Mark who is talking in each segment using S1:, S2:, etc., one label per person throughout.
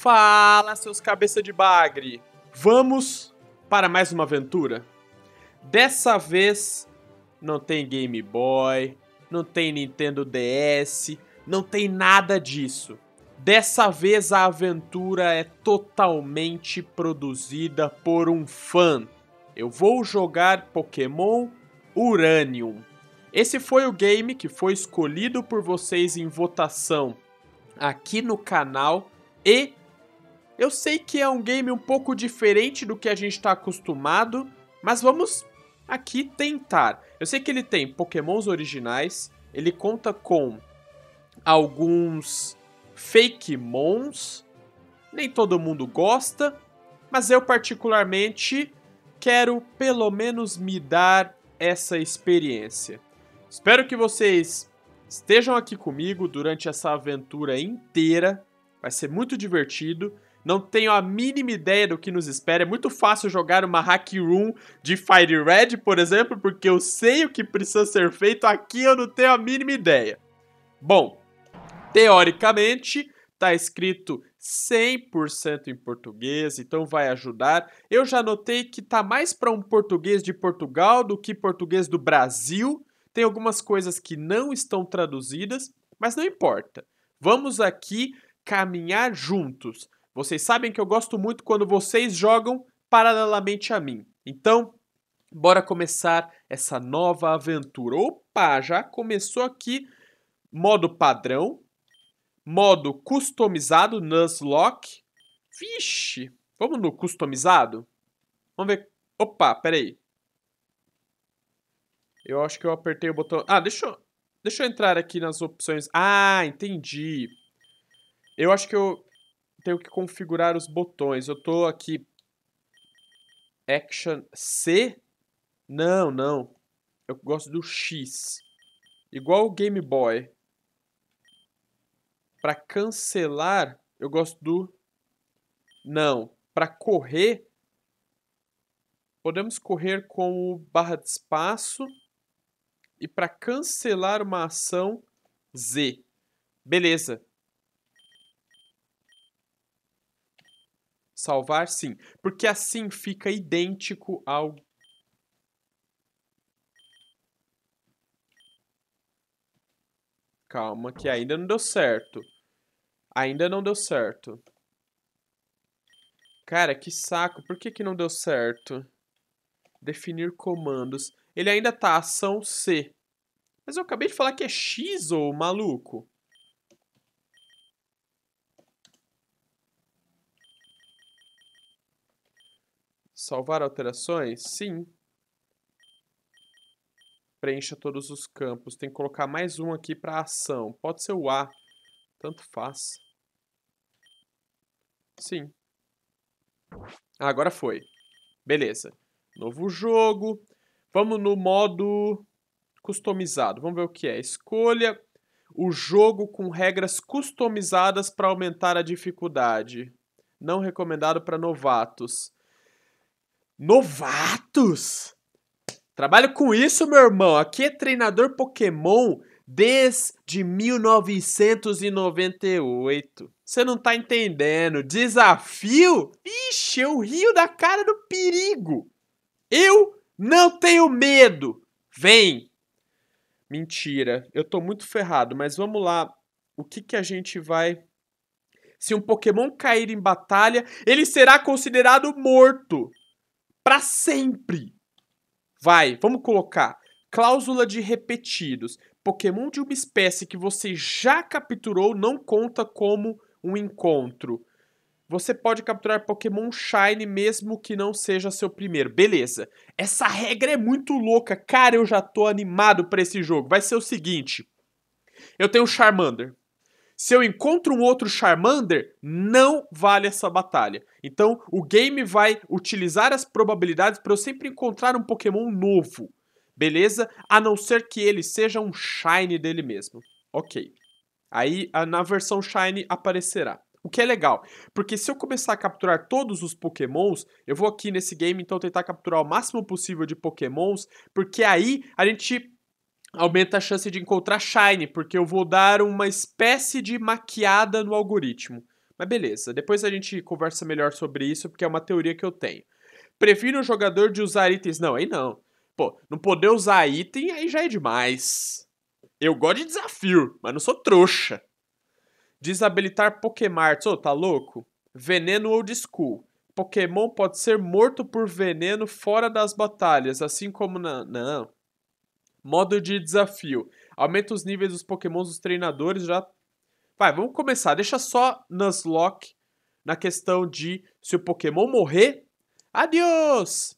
S1: Fala, seus cabeça de bagre! Vamos para mais uma aventura? Dessa vez não tem Game Boy, não tem Nintendo DS, não tem nada disso. Dessa vez a aventura é totalmente produzida por um fã. Eu vou jogar Pokémon Uranium. Esse foi o game que foi escolhido por vocês em votação aqui no canal e eu sei que é um game um pouco diferente do que a gente está acostumado, mas vamos aqui tentar. Eu sei que ele tem pokémons originais, ele conta com alguns fake mons, nem todo mundo gosta, mas eu particularmente quero pelo menos me dar essa experiência. Espero que vocês estejam aqui comigo durante essa aventura inteira, vai ser muito divertido não tenho a mínima ideia do que nos espera. É muito fácil jogar uma hack room de Fire Red, por exemplo, porque eu sei o que precisa ser feito. Aqui eu não tenho a mínima ideia. Bom, teoricamente tá escrito 100% em português, então vai ajudar. Eu já notei que tá mais para um português de Portugal do que português do Brasil. Tem algumas coisas que não estão traduzidas, mas não importa. Vamos aqui caminhar juntos. Vocês sabem que eu gosto muito quando vocês jogam paralelamente a mim. Então, bora começar essa nova aventura. Opa, já começou aqui modo padrão, modo customizado, Nuzlocke. Vixe, vamos no customizado? Vamos ver. Opa, peraí. Eu acho que eu apertei o botão. Ah, deixa eu, deixa eu entrar aqui nas opções. Ah, entendi. Eu acho que eu tenho que configurar os botões. Eu tô aqui... Action C? Não, não. Eu gosto do X. Igual o Game Boy. Para cancelar, eu gosto do... Não. Para correr, podemos correr com o barra de espaço. E para cancelar uma ação, Z. Beleza. Salvar sim, porque assim fica idêntico ao Calma, que ainda não deu certo. Ainda não deu certo. Cara, que saco. Por que, que não deu certo? Definir comandos. Ele ainda tá ação C. Mas eu acabei de falar que é X, ô maluco. Salvar alterações? Sim. Preencha todos os campos. Tem que colocar mais um aqui para ação. Pode ser o A. Tanto faz. Sim. Ah, agora foi. Beleza. Novo jogo. Vamos no modo customizado. Vamos ver o que é. Escolha o jogo com regras customizadas para aumentar a dificuldade. Não recomendado para novatos. Novatos? Trabalho com isso, meu irmão. Aqui é treinador Pokémon desde 1998. Você não tá entendendo. Desafio? Ixi, eu rio da cara do perigo. Eu não tenho medo. Vem. Mentira, eu tô muito ferrado, mas vamos lá. O que que a gente vai se um Pokémon cair em batalha, ele será considerado morto para sempre. Vai, vamos colocar cláusula de repetidos. Pokémon de uma espécie que você já capturou não conta como um encontro. Você pode capturar Pokémon Shine mesmo que não seja seu primeiro. Beleza. Essa regra é muito louca. Cara, eu já tô animado para esse jogo. Vai ser o seguinte. Eu tenho Charmander. Se eu encontro um outro Charmander, não vale essa batalha. Então, o game vai utilizar as probabilidades para eu sempre encontrar um Pokémon novo. Beleza? A não ser que ele seja um Shine dele mesmo. Ok. Aí, na versão Shine aparecerá. O que é legal, porque se eu começar a capturar todos os pokémons, eu vou aqui nesse game então tentar capturar o máximo possível de pokémons, porque aí a gente aumenta a chance de encontrar Shine, porque eu vou dar uma espécie de maquiada no algoritmo. Mas beleza, depois a gente conversa melhor sobre isso, porque é uma teoria que eu tenho. Prefiro o jogador de usar itens. Não, aí não. Pô, não poder usar item aí já é demais. Eu gosto de desafio, mas não sou trouxa. Desabilitar Pokémon. Ô, oh, tá louco? Veneno old school. Pokémon pode ser morto por veneno fora das batalhas, assim como na. Não. Modo de desafio. Aumenta os níveis dos Pokémons dos treinadores já. Vai, vamos começar. Deixa só Nuzlocke na questão de se o Pokémon morrer. Adiós!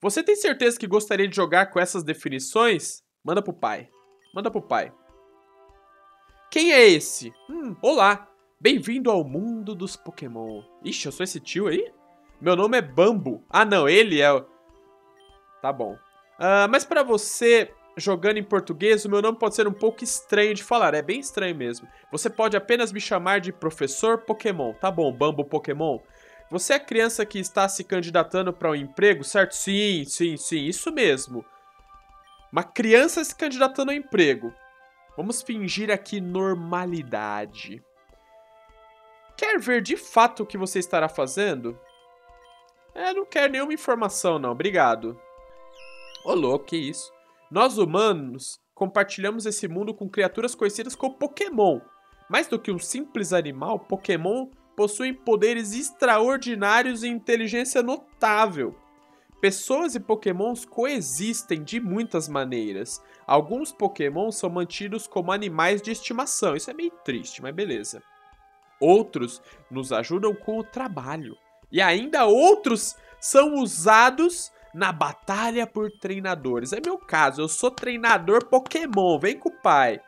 S1: Você tem certeza que gostaria de jogar com essas definições? Manda pro pai. Manda pro pai. Quem é esse? Hum, olá. Bem-vindo ao mundo dos Pokémon. Ixi, eu sou esse tio aí? Meu nome é Bambu. Ah, não, ele é. Tá bom. Uh, mas para você, jogando em português, o meu nome pode ser um pouco estranho de falar. É bem estranho mesmo. Você pode apenas me chamar de Professor Pokémon. Tá bom, Bambu Pokémon. Você é criança que está se candidatando para um emprego, certo? Sim, sim, sim, isso mesmo. Uma criança se candidatando a emprego. Vamos fingir aqui normalidade. Quer ver de fato o que você estará fazendo? É, não quero nenhuma informação não, obrigado. Ô louco, que isso. Nós humanos compartilhamos esse mundo com criaturas conhecidas como Pokémon. Mais do que um simples animal, Pokémon possuem poderes extraordinários e inteligência notável. Pessoas e pokémons coexistem de muitas maneiras. Alguns pokémons são mantidos como animais de estimação. Isso é meio triste, mas beleza. Outros nos ajudam com o trabalho. E ainda outros são usados na batalha por treinadores. É meu caso, eu sou treinador Pokémon. Vem com o pai.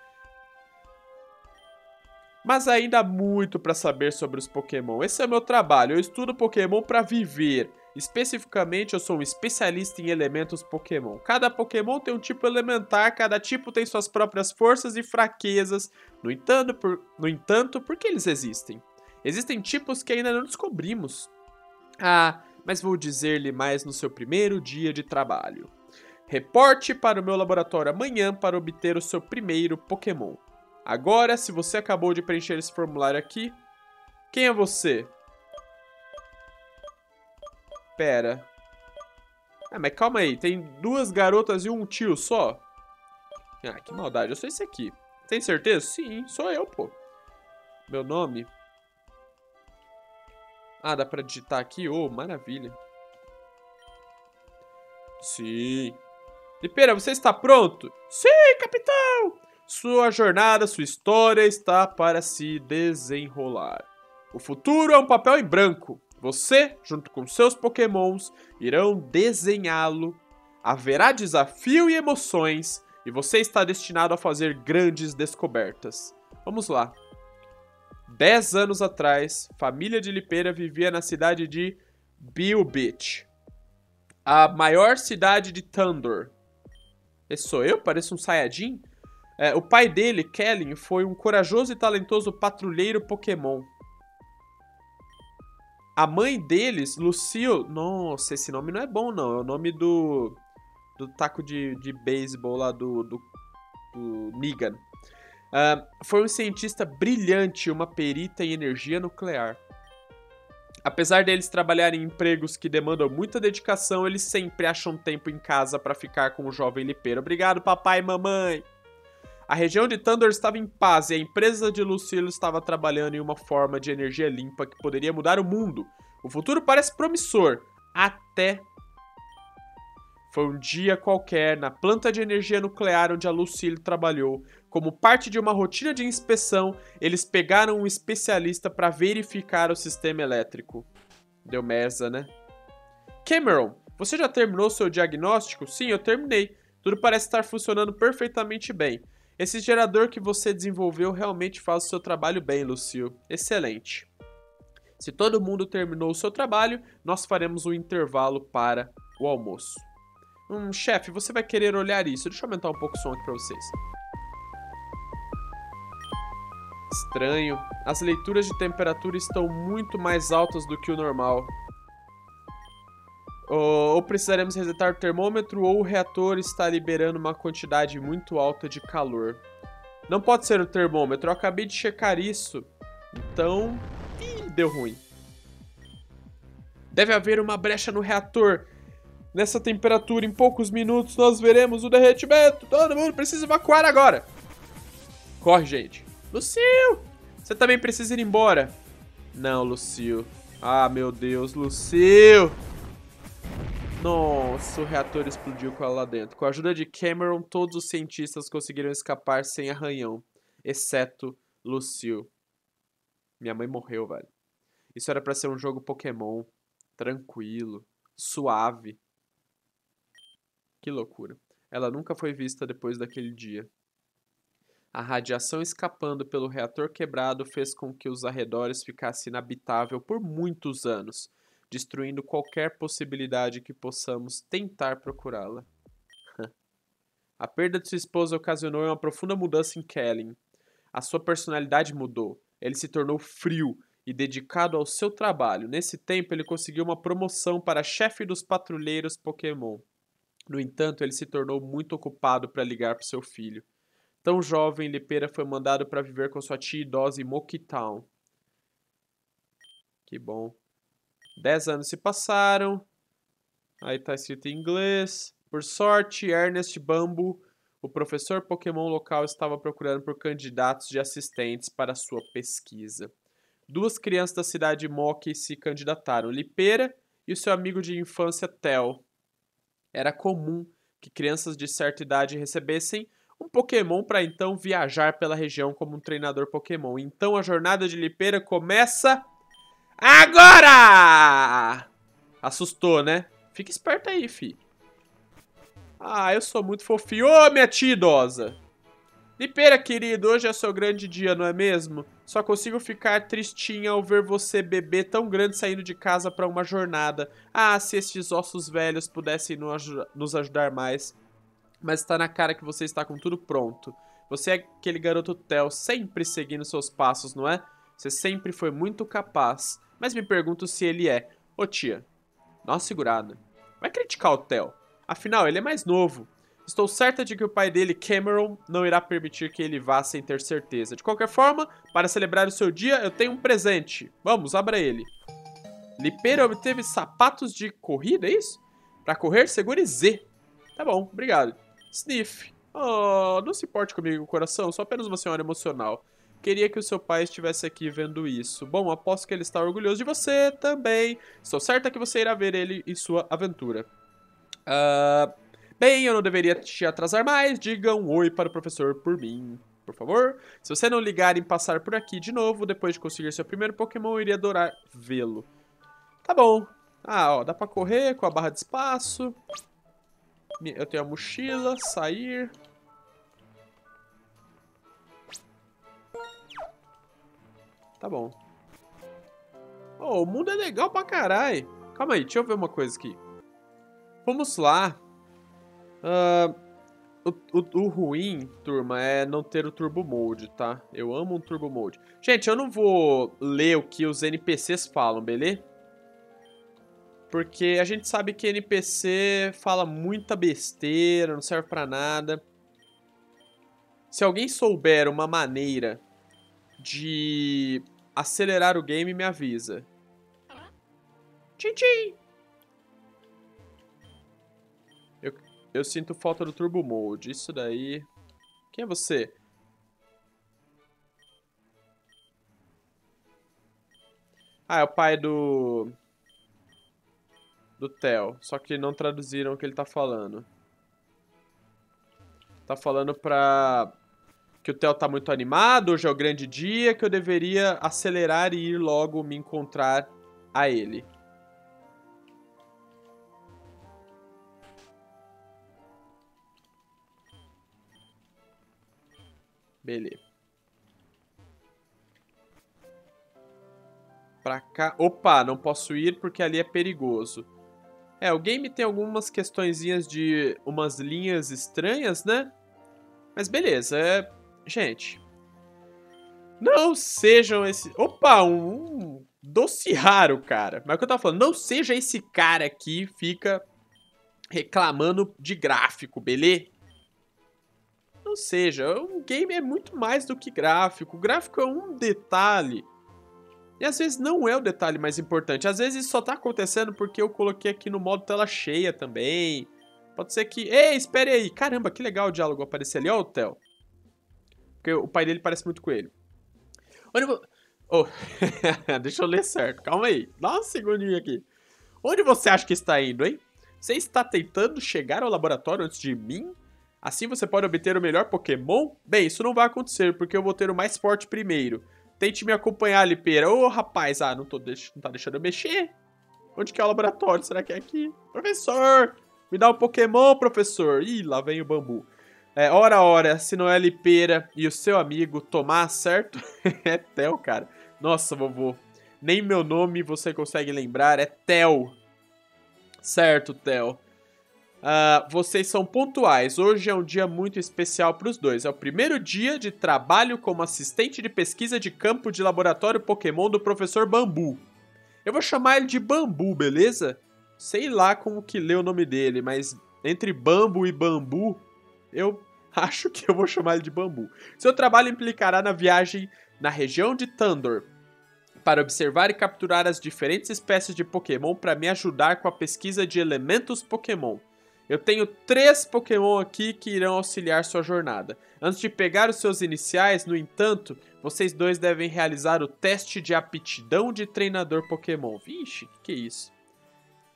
S1: Mas ainda há muito para saber sobre os Pokémon. Esse é meu trabalho. Eu estudo Pokémon para viver. Especificamente, eu sou um especialista em elementos Pokémon. Cada Pokémon tem um tipo elementar, cada tipo tem suas próprias forças e fraquezas. No entanto, por, no entanto, por que eles existem? Existem tipos que ainda não descobrimos. Ah, mas vou dizer-lhe mais no seu primeiro dia de trabalho. Reporte para o meu laboratório amanhã para obter o seu primeiro Pokémon. Agora, se você acabou de preencher esse formulário aqui, quem é você? Pera. Ah, mas calma aí. Tem duas garotas e um tio só? Ah, que maldade. Eu sou esse aqui. Tem certeza? Sim, sou eu, pô. Meu nome? Ah, dá pra digitar aqui? Oh, maravilha. Sim. Lipeira, você está pronto? Sim, capitão! Sua jornada, sua história está para se desenrolar. O futuro é um papel em branco. Você, junto com seus pokémons, irão desenhá-lo. Haverá desafio e emoções, e você está destinado a fazer grandes descobertas. Vamos lá. Dez anos atrás, família de Lipeira vivia na cidade de Bill Beach, a maior cidade de Thunder. Esse sou eu? Pareço um Saiyajin? É, o pai dele, Kellen, foi um corajoso e talentoso patrulheiro Pokémon. A mãe deles, Lucille. Nossa, esse nome não é bom, não. É o nome do. Do taco de, de beisebol lá do. Do, do Negan. Uh, foi um cientista brilhante uma perita em energia nuclear. Apesar deles trabalharem em empregos que demandam muita dedicação, eles sempre acham tempo em casa para ficar com o jovem lipeiro. Obrigado, papai e mamãe! A região de Thunder estava em paz e a empresa de Lucille estava trabalhando em uma forma de energia limpa que poderia mudar o mundo. O futuro parece promissor, até foi um dia qualquer na planta de energia nuclear onde a Lucille trabalhou. Como parte de uma rotina de inspeção, eles pegaram um especialista para verificar o sistema elétrico. Deu merda, né? Cameron, você já terminou seu diagnóstico? Sim, eu terminei. Tudo parece estar funcionando perfeitamente bem. Esse gerador que você desenvolveu realmente faz o seu trabalho bem, Lucio. Excelente. Se todo mundo terminou o seu trabalho, nós faremos um intervalo para o almoço. Hum, chefe, você vai querer olhar isso. Deixa eu aumentar um pouco o som aqui para vocês. Estranho. As leituras de temperatura estão muito mais altas do que o normal. Ou precisaremos resetar o termômetro ou o reator está liberando uma quantidade muito alta de calor. Não pode ser o termômetro, eu acabei de checar isso Então, ih, deu ruim. Deve haver uma brecha no reator. Nessa temperatura, em poucos minutos, nós veremos o derretimento. Todo mundo precisa evacuar agora. Corre, gente. Lucio! Você também precisa ir embora. Não, Lucio. Ah, meu Deus, Lucio! Nossa, o reator explodiu com ela lá dentro. Com a ajuda de Cameron, todos os cientistas conseguiram escapar sem arranhão, exceto Lucio. Minha mãe morreu, velho. Isso era para ser um jogo Pokémon, tranquilo, suave. Que loucura. Ela nunca foi vista depois daquele dia. A radiação escapando pelo reator quebrado fez com que os arredores ficassem inabitável por muitos anos destruindo qualquer possibilidade que possamos tentar procurá-la. A perda de sua esposa ocasionou uma profunda mudança em Kellen. A sua personalidade mudou. Ele se tornou frio e dedicado ao seu trabalho. Nesse tempo, ele conseguiu uma promoção para chefe dos patrulheiros Pokémon. No entanto, ele se tornou muito ocupado para ligar para seu filho. Tão jovem, Lipeira foi mandado para viver com sua tia idosa em Moki Town. Que bom. Dez anos se passaram. Aí tá escrito em inglês. Por sorte, Ernest Bambu, o professor Pokémon local, estava procurando por candidatos de assistentes para sua pesquisa. Duas crianças da cidade de se candidataram, Lipeira e o seu amigo de infância Tel. Era comum que crianças de certa idade recebessem um Pokémon para então viajar pela região como um treinador Pokémon. Então a jornada de Lipeira começa Agora! Assustou, né? Fica esperto aí, fi. Ah, eu sou muito fofinho. Ô, minha tia idosa! Lipeira, querido, hoje é seu grande dia, não é mesmo? Só consigo ficar tristinha ao ver você bebê tão grande saindo de casa para uma jornada. Ah, se estes ossos velhos pudessem nos ajudar mais. Mas está na cara que você está com tudo pronto. Você é aquele garoto Theo, sempre seguindo seus passos, não é? Você sempre foi muito capaz mas me pergunto se ele é. Ô tia, uma segurada. Vai criticar o Theo. Afinal, ele é mais novo. Estou certa de que o pai dele, Cameron, não irá permitir que ele vá sem ter certeza. De qualquer forma, para celebrar o seu dia, eu tenho um presente. Vamos, abra ele. Lipeira obteve sapatos de corrida, é isso? Para correr, segure Z. Tá bom, obrigado. Sniff. Oh, não se importe comigo, coração, sou apenas uma senhora emocional. Queria que o seu pai estivesse aqui vendo isso. Bom, aposto que ele está orgulhoso de você também. Estou certa que você irá ver ele em sua aventura. Uh, bem, eu não deveria te atrasar mais. Diga um oi para o professor por mim, por favor. Se você não ligar em passar por aqui de novo, depois de conseguir seu primeiro Pokémon, eu iria adorar vê-lo. Tá bom. Ah, ó, dá pra correr com a barra de espaço. Eu tenho a mochila, sair. Tá bom. Oh, o mundo é legal pra caralho. Calma aí, deixa eu ver uma coisa aqui. Vamos lá. Uh, o, o, o, ruim, turma, é não ter o Turbo Mode, tá? Eu amo um Turbo Mode. Gente, eu não vou ler o que os NPCs falam, beleza? Porque a gente sabe que NPC fala muita besteira, não serve pra nada. Se alguém souber uma maneira de acelerar o game, me avisa. Tchim, tchim. Eu, sinto falta do Turbo Mode. Isso daí... Quem é você? Ah, é o pai do... Do Theo. Só que não traduziram o que ele tá falando. Tá falando pra que o Theo tá muito animado, hoje é o grande dia, que eu deveria acelerar e ir logo me encontrar a ele. Beleza. Pra cá. Opa, não posso ir porque ali é perigoso. É, o game tem algumas questõezinhas de umas linhas estranhas, né? Mas beleza, é Gente, não sejam esse. Opa, um, doce raro, cara. Mas é o que eu tava falando, não seja esse cara aqui fica reclamando de gráfico, beleza? Não seja, um game é muito mais do que gráfico. O gráfico é um detalhe E às vezes não é o detalhe mais importante. Às vezes isso só tá acontecendo porque eu coloquei aqui no modo tela cheia também. Pode ser que. Ei, espere aí! Caramba, que legal o diálogo aparecer ali, ó, o Theo. Porque o pai dele parece muito com ele. Onde vo... oh. Deixa eu ler certo, calma aí. Dá um segundinho aqui. Onde você acha que está indo, hein? Você está tentando chegar ao laboratório antes de mim? Assim você pode obter o melhor Pokémon? Bem, isso não vai acontecer, porque eu vou ter o mais forte primeiro. Tente me acompanhar, Lipeira. Ô, oh, rapaz, ah, não, tô deix... não tá deixando eu mexer. Onde que é o laboratório? Será que é aqui? Professor! Me dá um Pokémon, professor! Ih, lá vem o bambu. É, ora, ora, se não é Lipeira e o seu amigo Tomás, certo? é Theo, cara. Nossa, vovô. Nem meu nome você consegue lembrar, é Theo. Certo, Theo. Uh, vocês são pontuais. Hoje é um dia muito especial para os dois. É o primeiro dia de trabalho como assistente de pesquisa de campo de laboratório Pokémon do professor Bambu. Eu vou chamar ele de Bambu, beleza? Sei lá como que lê o nome dele, mas entre Bambu e Bambu, eu acho que eu vou chamar ele de Bambu. Seu trabalho implicará na viagem na região de Tandor para observar e capturar as diferentes espécies de Pokémon para me ajudar com a pesquisa de elementos Pokémon. Eu tenho três Pokémon aqui que irão auxiliar sua jornada. Antes de pegar os seus iniciais, no entanto, vocês dois devem realizar o teste de aptidão de treinador Pokémon. Vixe, que, que é isso?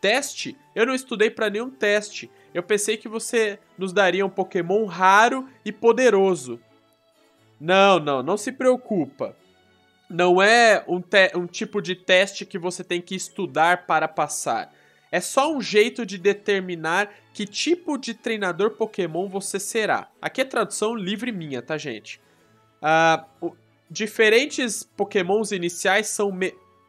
S1: Teste? Eu não estudei para nenhum teste. Eu pensei que você nos daria um Pokémon raro e poderoso. Não, não, não se preocupa. Não é um, um tipo de teste que você tem que estudar para passar. É só um jeito de determinar que tipo de treinador Pokémon você será. Aqui é tradução livre minha, tá, gente? Uh, diferentes Pokémons iniciais são,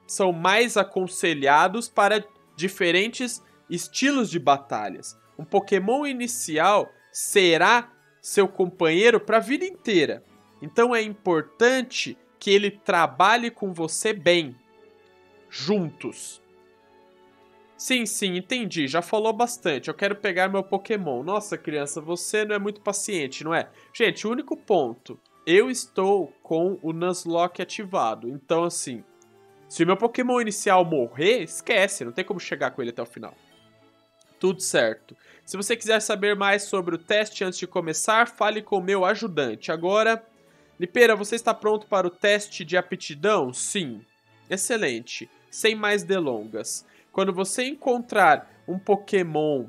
S1: são mais aconselhados para diferentes estilos de batalhas. Um Pokémon inicial será seu companheiro para a vida inteira. Então é importante que ele trabalhe com você bem, juntos. Sim, sim, entendi. Já falou bastante. Eu quero pegar meu Pokémon. Nossa, criança, você não é muito paciente, não é? Gente, o único ponto. Eu estou com o Nuzlocke ativado. Então, assim, se o meu Pokémon inicial morrer, esquece. Não tem como chegar com ele até o final. Tudo certo. Se você quiser saber mais sobre o teste antes de começar, fale com o meu ajudante. Agora, Lipeira, você está pronto para o teste de aptidão? Sim. Excelente. Sem mais delongas quando você encontrar um Pokémon,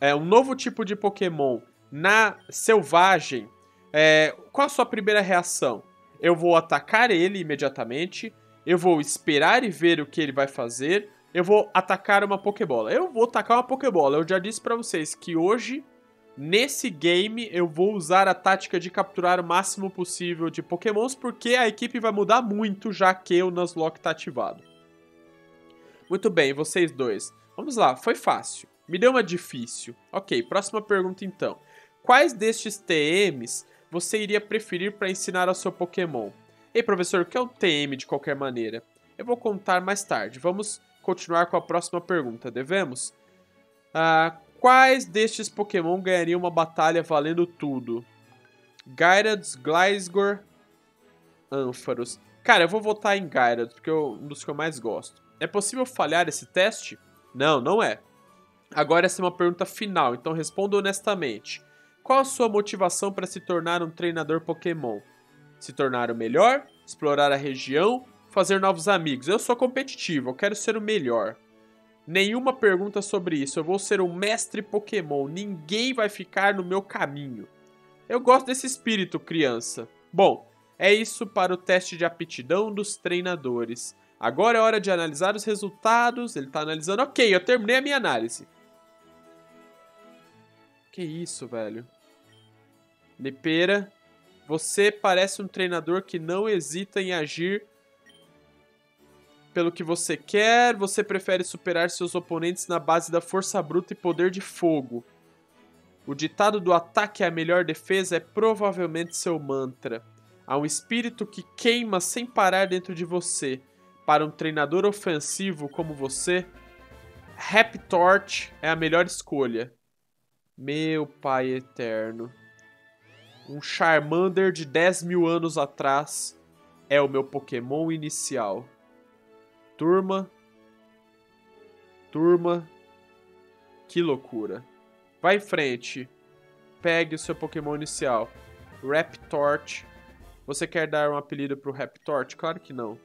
S1: é, um novo tipo de Pokémon na selvagem, é, qual a sua primeira reação? Eu vou atacar ele imediatamente, eu vou esperar e ver o que ele vai fazer, eu vou atacar uma Pokébola. Eu vou atacar uma Pokébola. Eu já disse para vocês que hoje, nesse game, eu vou usar a tática de capturar o máximo possível de Pokémons, porque a equipe vai mudar muito já que o Nuzlocke está ativado. Muito bem, vocês dois. Vamos lá, foi fácil. Me deu uma difícil. Ok, próxima pergunta então. Quais destes TMs você iria preferir para ensinar ao seu Pokémon? Ei, professor, o que é um TM de qualquer maneira? Eu vou contar mais tarde. Vamos continuar com a próxima pergunta, devemos? Ah, quais destes Pokémon ganhariam uma batalha valendo tudo? Gyarados, Gliscor, Ampharos. Cara, eu vou votar em Gyarados, porque é um dos que eu mais gosto. É possível falhar esse teste? Não, não é. Agora essa é uma pergunta final, então responda honestamente. Qual a sua motivação para se tornar um treinador Pokémon? Se tornar o melhor? Explorar a região? Fazer novos amigos? Eu sou competitivo, eu quero ser o melhor. Nenhuma pergunta sobre isso, eu vou ser um mestre Pokémon, ninguém vai ficar no meu caminho. Eu gosto desse espírito, criança. Bom, é isso para o teste de aptidão dos treinadores. Agora é hora de analisar os resultados. Ele tá analisando. Ok, eu terminei a minha análise. Que isso, velho. Lipeira, você parece um treinador que não hesita em agir pelo que você quer. Você prefere superar seus oponentes na base da força bruta e poder de fogo. O ditado do ataque é a melhor defesa é provavelmente seu mantra. Há um espírito que queima sem parar dentro de você para um treinador ofensivo como você, Rap Torch é a melhor escolha. Meu pai eterno. Um Charmander de 10 mil anos atrás é o meu Pokémon inicial. Turma. Turma. Que loucura. Vai em frente. Pegue o seu Pokémon inicial. Raptort. Você quer dar um apelido pro Raptort? Claro que não.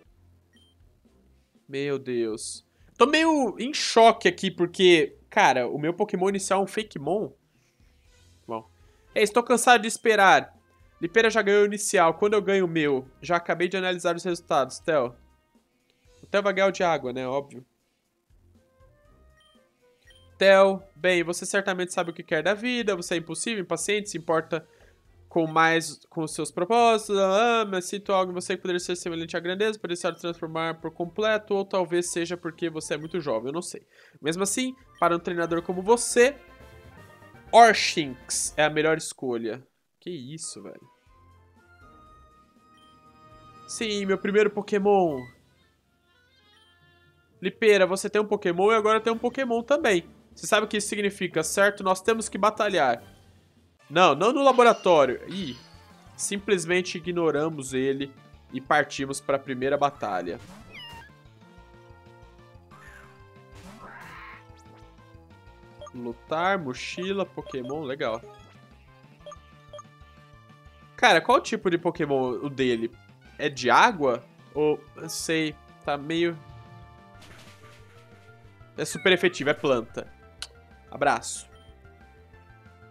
S1: Meu Deus. Tô meio em choque aqui, porque, cara, o meu Pokémon inicial é um Fakemon. Bom. É, estou cansado de esperar. Lipeira já ganhou o inicial. Quando eu ganho o meu? Já acabei de analisar os resultados, Theo. O Theo vai ganhar o de água, né? Óbvio. Theo, bem, você certamente sabe o que quer da vida. Você é impossível, impaciente, se importa com mais com seus propósitos, ah, mas sinto algo em você que poderia ser semelhante à grandeza, poderia se transformar por completo, ou talvez seja porque você é muito jovem, eu não sei. Mesmo assim, para um treinador como você, Orshinx é a melhor escolha. Que isso, velho. Sim, meu primeiro Pokémon. Lipeira, você tem um Pokémon e agora tem um Pokémon também. Você sabe o que isso significa, certo? Nós temos que batalhar. Não, não no laboratório. Ih, simplesmente ignoramos ele e partimos para a primeira batalha. Lutar, mochila, Pokémon, legal. Cara, qual o tipo de Pokémon o dele? É de água? Ou, não sei, tá meio... É super efetivo, é planta. Abraço.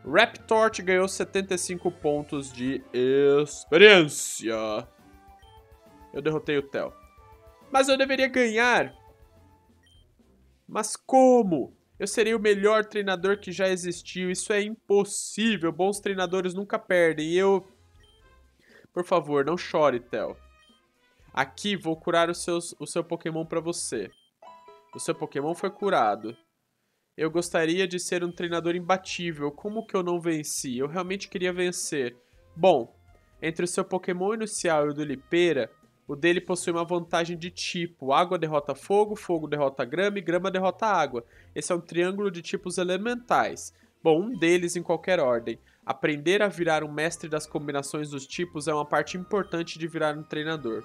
S1: Raptort ganhou 75 pontos de experiência. Eu derrotei o Theo. Mas eu deveria ganhar. Mas como? Eu serei o melhor treinador que já existiu. Isso é impossível. Bons treinadores nunca perdem. E eu... Por favor, não chore, Theo. Aqui vou curar os seus, o seu Pokémon pra você. O seu Pokémon foi curado. Eu gostaria de ser um treinador imbatível. Como que eu não venci? Eu realmente queria vencer. Bom, entre o seu Pokémon inicial e o do Lipeira, o dele possui uma vantagem de tipo. Água derrota fogo, fogo derrota grama e grama derrota água. Esse é um triângulo de tipos elementais. Bom, um deles em qualquer ordem. Aprender a virar um mestre das combinações dos tipos é uma parte importante de virar um treinador.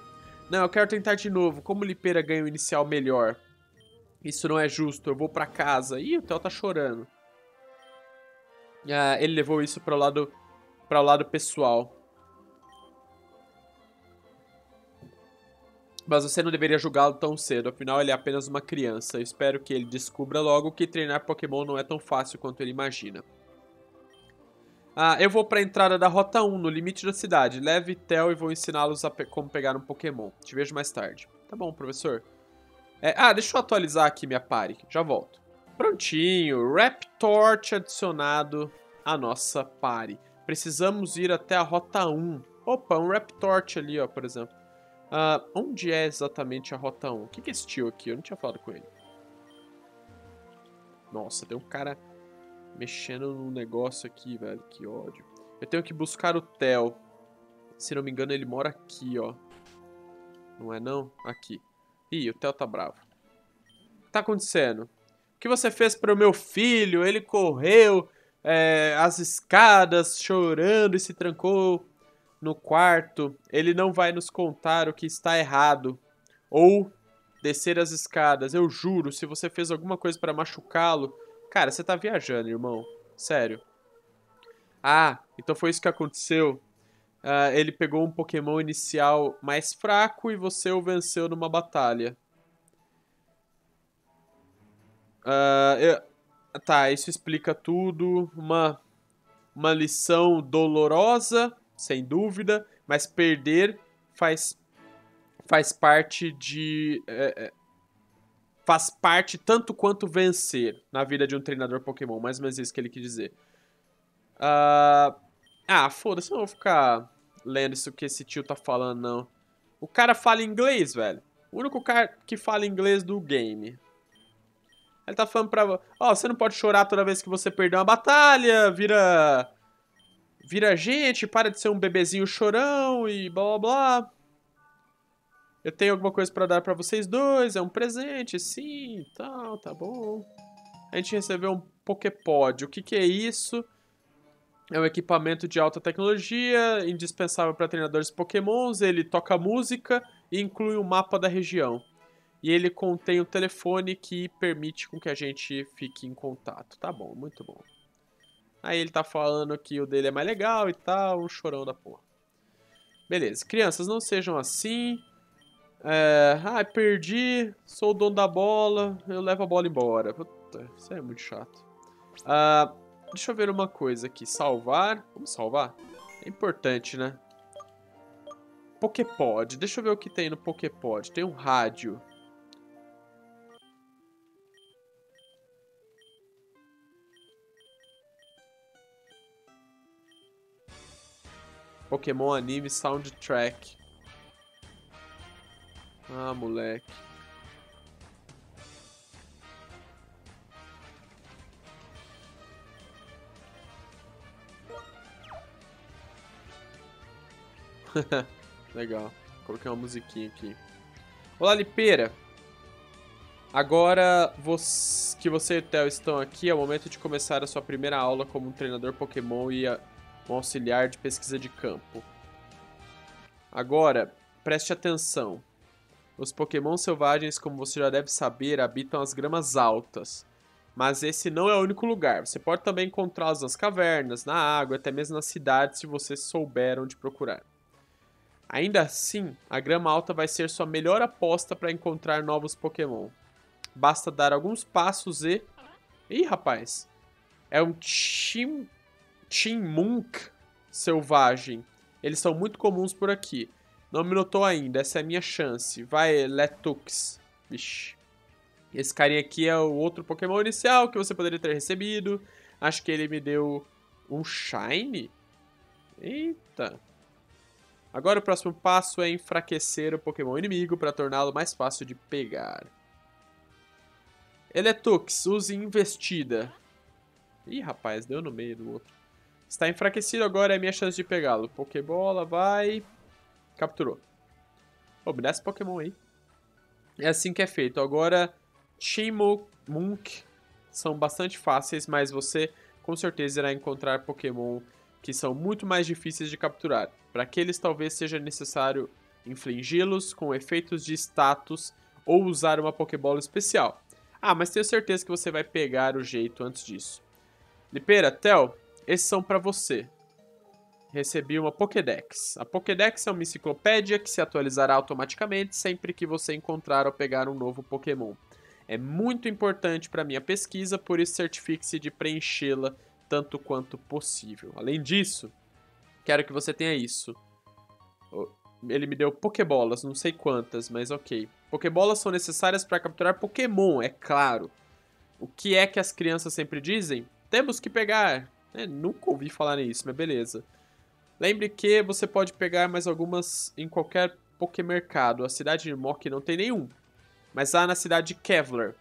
S1: Não, eu quero tentar de novo. Como o Lipeira ganha o inicial melhor? Isso não é justo, eu vou para casa. Ih, o Theo tá chorando. Ah, ele levou isso para o lado, para o lado pessoal. Mas você não deveria julgá-lo tão cedo, afinal ele é apenas uma criança. Eu espero que ele descubra logo que treinar Pokémon não é tão fácil quanto ele imagina. Ah, eu vou para a entrada da Rota 1, no limite da cidade. Leve Theo e vou ensiná-los pe como pegar um Pokémon. Te vejo mais tarde. Tá bom, professor. É, ah, deixa eu atualizar aqui minha pare. Já volto. Prontinho. Raptort adicionado à nossa pare. Precisamos ir até a rota 1. Opa, um Raptort ali, ó, por exemplo. Uh, onde é exatamente a rota 1? O que, que é esse tio aqui? Eu não tinha falado com ele. Nossa, tem um cara mexendo num negócio aqui, velho. Que ódio. Eu tenho que buscar o Theo. Se não me engano, ele mora aqui, ó. Não é não? Aqui. Ih, o Theo tá bravo. O que tá acontecendo? O que você fez para o meu filho? Ele correu é, as escadas chorando e se trancou no quarto. Ele não vai nos contar o que está errado. Ou descer as escadas. Eu juro, se você fez alguma coisa para machucá-lo... Cara, você tá viajando, irmão. Sério. Ah, então foi isso que aconteceu. Uh, ele pegou um Pokémon inicial mais fraco e você o venceu numa batalha. Uh, eu... Tá, isso explica tudo. Uma, uma lição dolorosa, sem dúvida, mas perder faz, faz parte de. É, é, faz parte tanto quanto vencer na vida de um treinador Pokémon. Mais ou menos isso que ele quis dizer. Uh, ah, foda-se, não vou ficar lendo isso que esse tio tá falando, não. O cara fala inglês, velho. O único cara que fala inglês do game. Ele tá falando pra... Ó, oh, você não pode chorar toda vez que você perder uma batalha, vira... Vira gente, para de ser um bebezinho chorão e blá blá blá. Eu tenho alguma coisa para dar para vocês dois, é um presente, sim, tal, tá bom. A gente recebeu um Poképod. O que que é isso? É um equipamento de alta tecnologia, indispensável para treinadores Pokémons. Ele toca música e inclui um mapa da região. E ele contém um telefone que permite com que a gente fique em contato. Tá bom, muito bom. Aí ele tá falando que o dele é mais legal e tal, um chorão da porra. Beleza, crianças, não sejam assim. É... Ah, perdi, sou o dono da bola, eu levo a bola embora. Puta, isso é muito chato. Ah, deixa eu ver uma coisa aqui. Salvar. Vamos salvar? É importante, né? Poképod. Deixa eu ver o que tem no Poképod. Tem um rádio. Pokémon Anime Soundtrack. Ah, moleque. Legal. Coloquei uma musiquinha aqui. Olá, Lipeira. Agora que você e o Theo estão aqui, é o momento de começar a sua primeira aula como um treinador Pokémon e um auxiliar de pesquisa de campo. Agora, preste atenção. Os Pokémon selvagens, como você já deve saber, habitam as gramas altas. Mas esse não é o único lugar. Você pode também encontrá-los nas cavernas, na água, até mesmo na cidade, se você souber onde procurar. Ainda assim, a grama alta vai ser sua melhor aposta para encontrar novos Pokémon. Basta dar alguns passos e... Ih, rapaz! É um Chim... Chimunk selvagem. Eles são muito comuns por aqui. Não me notou ainda, essa é a minha chance. Vai, Letux. Vixe. Esse carinha aqui é o outro Pokémon inicial que você poderia ter recebido. Acho que ele me deu um Shine. Eita. Agora o próximo passo é enfraquecer o Pokémon inimigo para torná-lo mais fácil de pegar. Eletux, use investida. Ih, rapaz, deu no meio do outro. Está enfraquecido agora, é minha chance de pegá-lo. Pokébola, vai. Capturou. Pô, me dá esse Pokémon aí. É assim que é feito. Agora, Chimunk são bastante fáceis, mas você com certeza irá encontrar Pokémon que são muito mais difíceis de capturar. Para aqueles talvez seja necessário infligi-los com efeitos de status ou usar uma Pokébola especial. Ah, mas tenho certeza que você vai pegar o jeito antes disso. Lipeira, Tel, esses são para você. Recebi uma Pokédex. A Pokédex é uma enciclopédia que se atualizará automaticamente sempre que você encontrar ou pegar um novo Pokémon. É muito importante para minha pesquisa, por isso certifique-se de preenchê-la tanto quanto possível. Além disso, quero que você tenha isso. Ele me deu Pokébolas, não sei quantas, mas ok. Pokébolas são necessárias para capturar Pokémon, é claro. O que é que as crianças sempre dizem? Temos que pegar. É, nunca ouvi falar nisso, mas beleza. Lembre que você pode pegar mais algumas em qualquer Pokémercado. A cidade de Mok não tem nenhum. Mas há na cidade de Kevlar,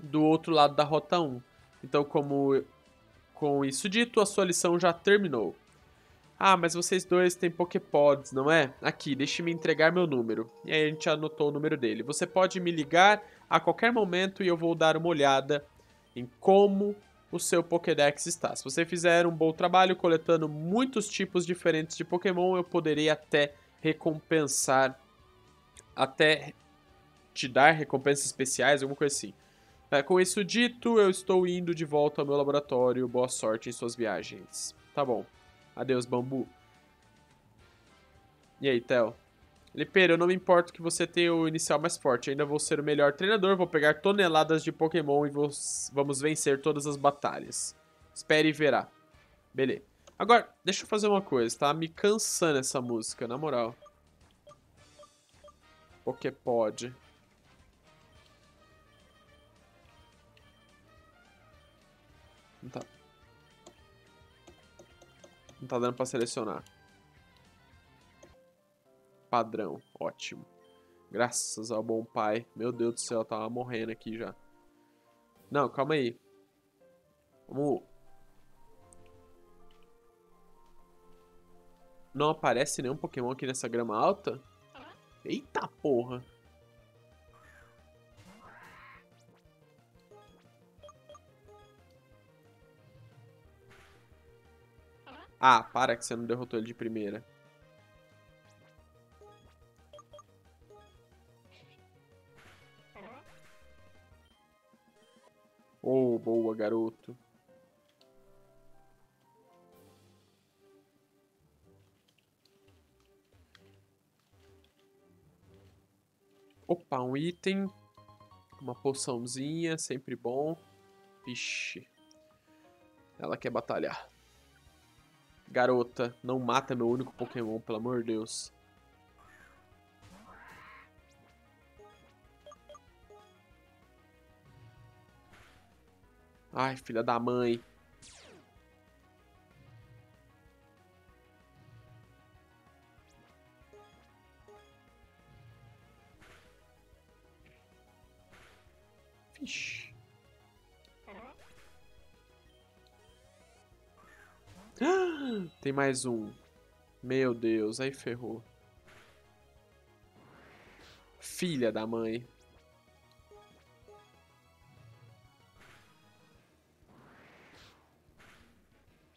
S1: do outro lado da Rota 1. Então, como com isso dito, a sua lição já terminou. Ah, mas vocês dois têm Poképods, não é? Aqui, deixe-me entregar meu número. E aí a gente anotou o número dele. Você pode me ligar a qualquer momento e eu vou dar uma olhada em como o seu Pokédex está. Se você fizer um bom trabalho coletando muitos tipos diferentes de Pokémon, eu poderei até recompensar, até te dar recompensas especiais, alguma coisa assim. É, com isso dito, eu estou indo de volta ao meu laboratório. Boa sorte em suas viagens. Tá bom. Adeus, bambu. E aí, Theo? Lipeira, eu não me importo que você tenha o inicial mais forte. Ainda vou ser o melhor treinador, vou pegar toneladas de Pokémon e vou... vamos vencer todas as batalhas. Espere e verá. Beleza. Agora, deixa eu fazer uma coisa, tá? Me cansando essa música, na moral. Poképod. Tá. Não tá dando pra selecionar. Padrão, ótimo. Graças ao bom pai. Meu Deus do céu, eu tava morrendo aqui já. Não, calma aí. Vamos... Não aparece nenhum Pokémon aqui nessa grama alta? Eita porra. Ah, para que você não derrotou ele de primeira. Oh, boa, garoto. Opa, um item. Uma poçãozinha, sempre bom. Vixe. Ela quer batalhar. Garota, não mata meu único Pokémon, pelo amor de Deus. Ai, filha da mãe. Vixe. Tem mais um. Meu Deus, aí ferrou. Filha da mãe.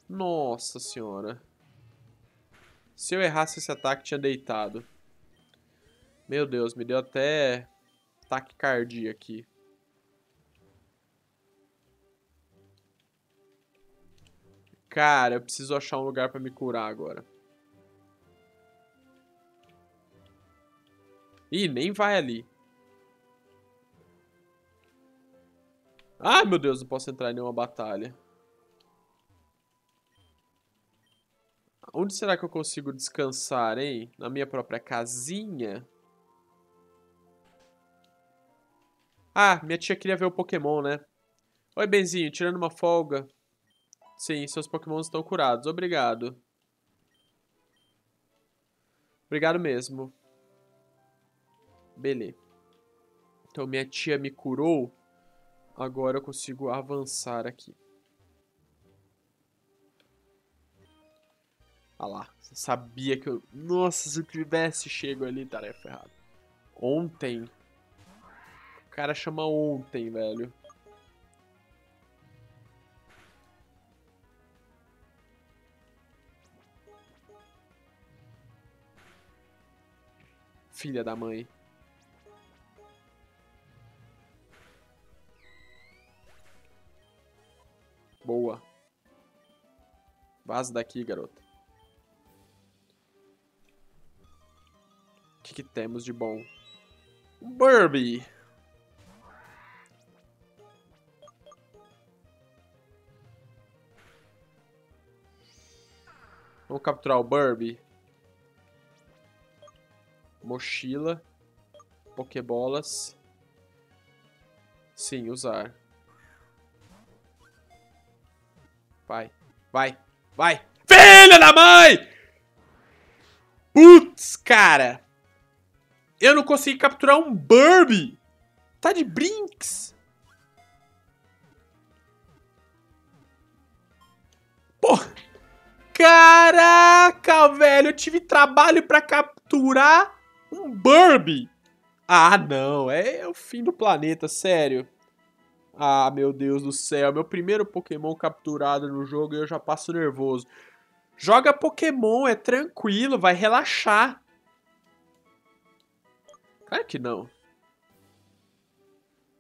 S1: Nossa senhora. Se eu errasse esse ataque, tinha deitado. Meu Deus, me deu até taquicardia aqui. Cara, eu preciso achar um lugar pra me curar agora. Ih, nem vai ali. Ai, meu Deus, não posso entrar em nenhuma batalha. Onde será que eu consigo descansar, hein? Na minha própria casinha? Ah, minha tia queria ver o Pokémon, né? Oi, Benzinho, tirando uma folga. Sim, seus pokémons estão curados. Obrigado. Obrigado mesmo. Beleza. Então minha tia me curou. Agora eu consigo avançar aqui. Ah lá. Sabia que eu... Nossa, se eu tivesse chego ali, estaria ferrado. Ontem. O cara chama ontem, velho. Filha da mãe. Boa. Vaza daqui, garota. O que, que temos de bom? Burby. Vamos capturar o Burby mochila, pokebolas. Sim, usar. Vai, vai, vai. Filha da mãe! Putz, cara. Eu não consegui capturar um Burby. Tá de brinks. Porra. Caraca, velho. Eu tive trabalho pra capturar um Burby! Ah, não. É o fim do planeta, sério. Ah, meu Deus do céu. Meu primeiro Pokémon capturado no jogo e eu já passo nervoso. Joga Pokémon, é tranquilo, vai relaxar. Claro que não.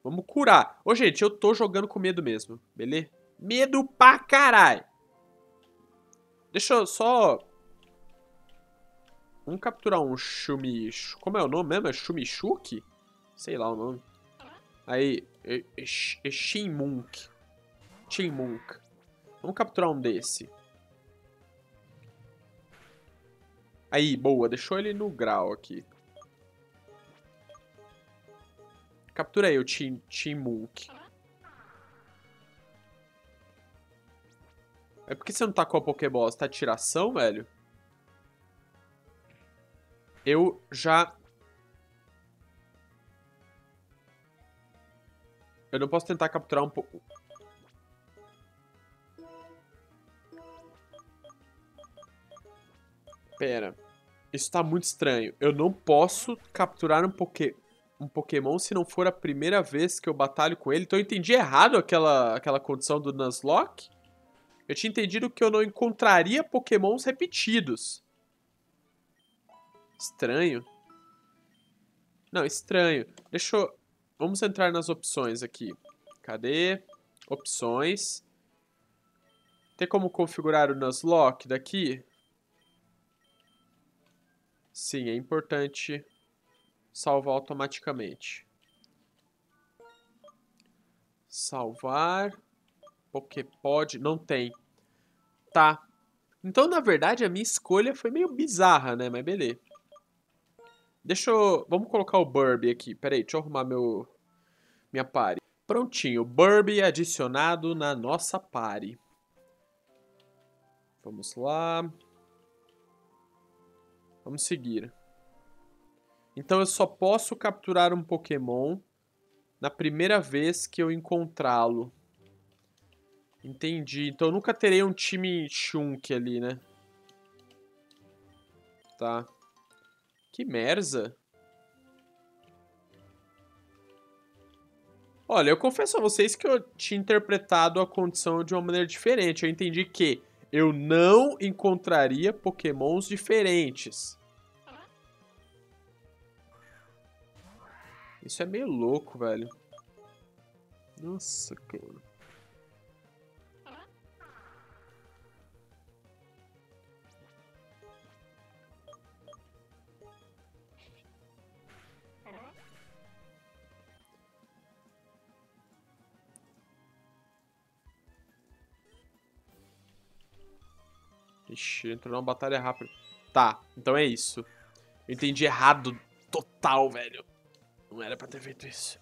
S1: Vamos curar. Ô, gente, eu tô jogando com medo mesmo, beleza? Medo pra caralho. Deixa eu só Vamos capturar um Shumi... Como é o nome mesmo? É Shumishuki? Sei lá o nome. Aí, Shinmunk. Shinmunk. Vamos capturar um desse. Aí, boa. Deixou ele no grau aqui. Captura aí o Chimunk. É porque você não tá com a Pokébola? Você tá de tiração, velho? Eu já... Eu não posso tentar capturar um pouco... Pera. Isso tá muito estranho. Eu não posso capturar um, poké... um Pokémon se não for a primeira vez que eu batalho com ele. Então eu entendi errado aquela, aquela condição do Nuzlocke. Eu tinha entendido que eu não encontraria Pokémons repetidos. Estranho. Não, estranho. Deixa eu... Vamos entrar nas opções aqui. Cadê? Opções. Tem como configurar o Nuzlocke daqui? Sim, é importante salvar automaticamente. Salvar. Poképod. Não tem. Tá. Então, na verdade, a minha escolha foi meio bizarra, né? Mas beleza. Deixa eu... Vamos colocar o Burby aqui. Pera aí, deixa eu arrumar meu... Minha pare. Prontinho. Burby adicionado na nossa pare. Vamos lá. Vamos seguir. Então eu só posso capturar um Pokémon na primeira vez que eu encontrá-lo. Entendi. Então eu nunca terei um time Shunk ali, né? Tá. Que merda. Olha, eu confesso a vocês que eu tinha interpretado a condição de uma maneira diferente. Eu entendi que eu não encontraria pokémons diferentes. Isso é meio louco, velho. Nossa, cara. Ixi, entrou numa batalha rápida. Tá, então é isso. Eu entendi errado total, velho. Não era pra ter feito isso.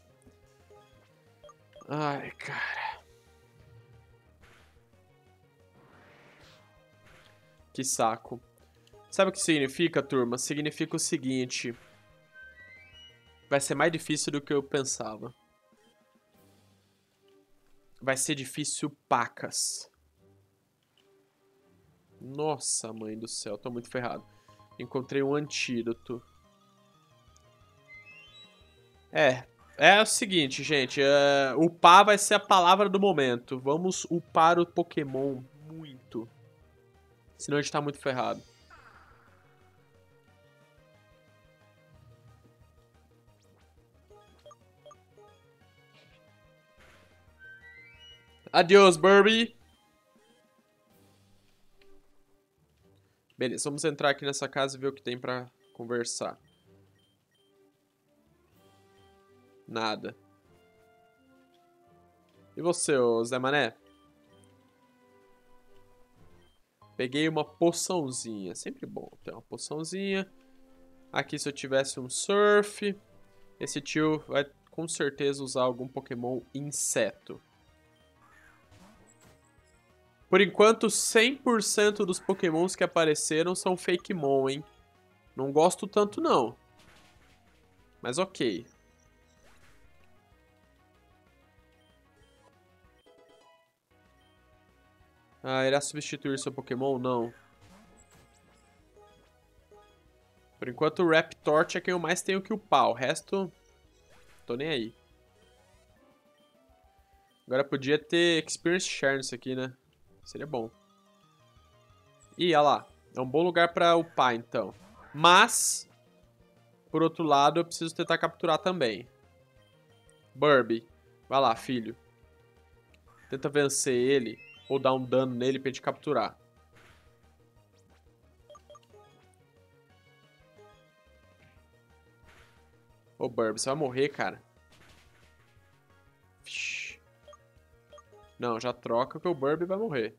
S1: Ai, cara. Que saco. Sabe o que significa, turma? Significa o seguinte. Vai ser mais difícil do que eu pensava. Vai ser difícil pacas. Nossa, mãe do céu, tô muito ferrado. Encontrei um antídoto. É, é o seguinte, gente. Uh, upar vai ser a palavra do momento. Vamos upar o Pokémon muito. Senão a gente tá muito ferrado. Adeus, Burby. Beleza, vamos entrar aqui nessa casa e ver o que tem pra conversar. Nada. E você, ô Zé Mané? Peguei uma poçãozinha. Sempre bom ter uma poçãozinha. Aqui se eu tivesse um surf. Esse tio vai com certeza usar algum Pokémon inseto. Por enquanto, 100% dos pokémons que apareceram são fake mon, hein? Não gosto tanto, não. Mas ok. Ah, irá substituir seu Pokémon? Não. Por enquanto, o Raptorch é quem eu mais tenho que upar. O resto, tô nem aí. Agora podia ter Experience Share nisso aqui, né? Seria bom. Ih, olha lá. É um bom lugar pra upar, então. Mas, por outro lado, eu preciso tentar capturar também. Burby. Vai lá, filho. Tenta vencer ele ou dar um dano nele pra gente capturar. Ô, Burby, você vai morrer, cara. Não, já troca que o Burby vai morrer.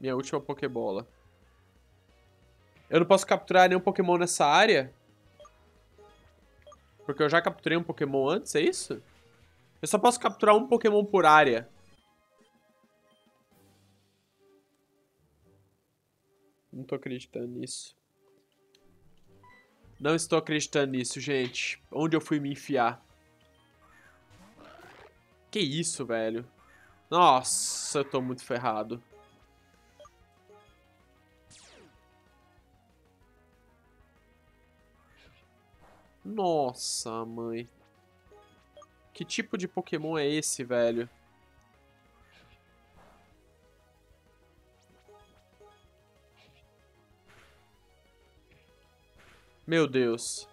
S1: Minha última Pokébola. Eu não posso capturar nenhum Pokémon nessa área? Porque eu já capturei um Pokémon antes, é isso? Eu só posso capturar um Pokémon por área. Não tô acreditando nisso. Não estou acreditando nisso, gente. Onde eu fui me enfiar? Que isso, velho? Nossa, eu tô muito ferrado. Nossa, mãe. Que tipo de Pokémon é esse, velho? Meu Deus.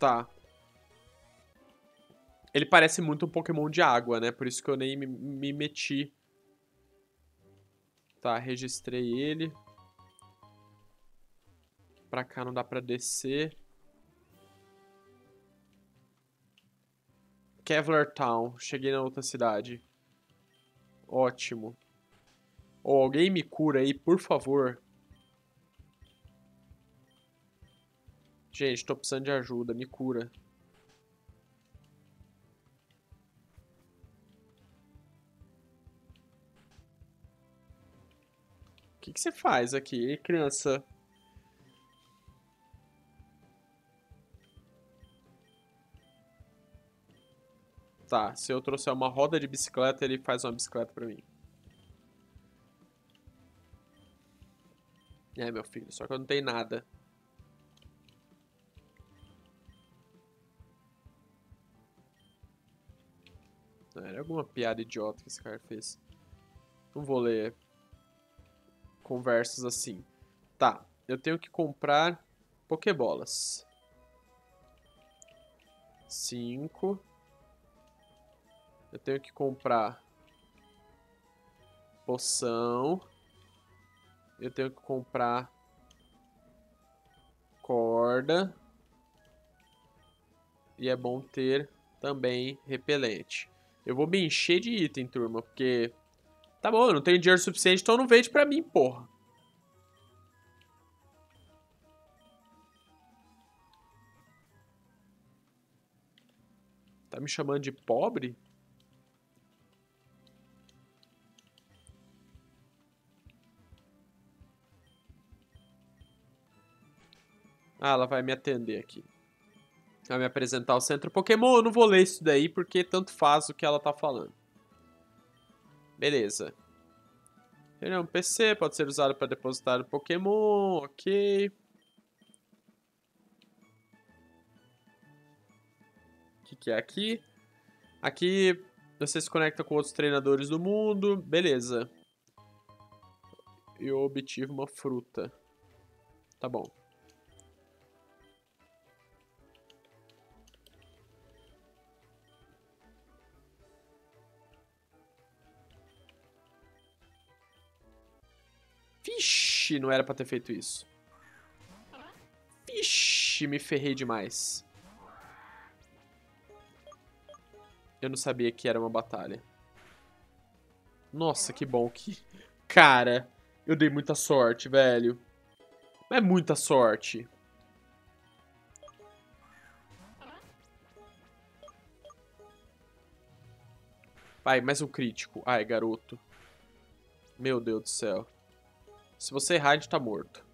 S1: Tá. Ele parece muito um Pokémon de água, né? Por isso que eu nem me, me meti. Tá, registrei ele. Pra cá não dá pra descer. Kevlar Town. Cheguei na outra cidade. Ótimo. Ou oh, alguém me cura aí, por favor. Gente, tô precisando de ajuda, me cura. O que, você faz aqui, criança? Tá, se eu trouxer uma roda de bicicleta, ele faz uma bicicleta pra mim. É, meu filho, só que eu não tenho nada. Era alguma piada idiota que esse cara fez. Não vou ler conversas assim. Tá, eu tenho que comprar pokebolas. Cinco. Eu tenho que comprar poção. Eu tenho que comprar corda. E é bom ter também repelente. Eu vou me encher de item, turma, porque... Tá bom, eu não tenho dinheiro suficiente, então não vende pra mim, porra. Tá me chamando de pobre? Ah, ela vai me atender aqui. Vai me apresentar o centro Pokémon. Eu não vou ler isso daí porque tanto faz o que ela tá falando. Beleza. Ele é um PC, pode ser usado para depositar Pokémon, ok. O que, que é aqui? Aqui você se conecta com outros treinadores do mundo, beleza. Eu obtive uma fruta. Tá bom. Vixe, não era pra ter feito isso. Vixe, me ferrei demais. Eu não sabia que era uma batalha. Nossa, que bom que... Cara, eu dei muita sorte, velho. É muita sorte. Vai, mais um crítico. Ai, garoto. Meu Deus do céu. Se você errar, gente tá morto.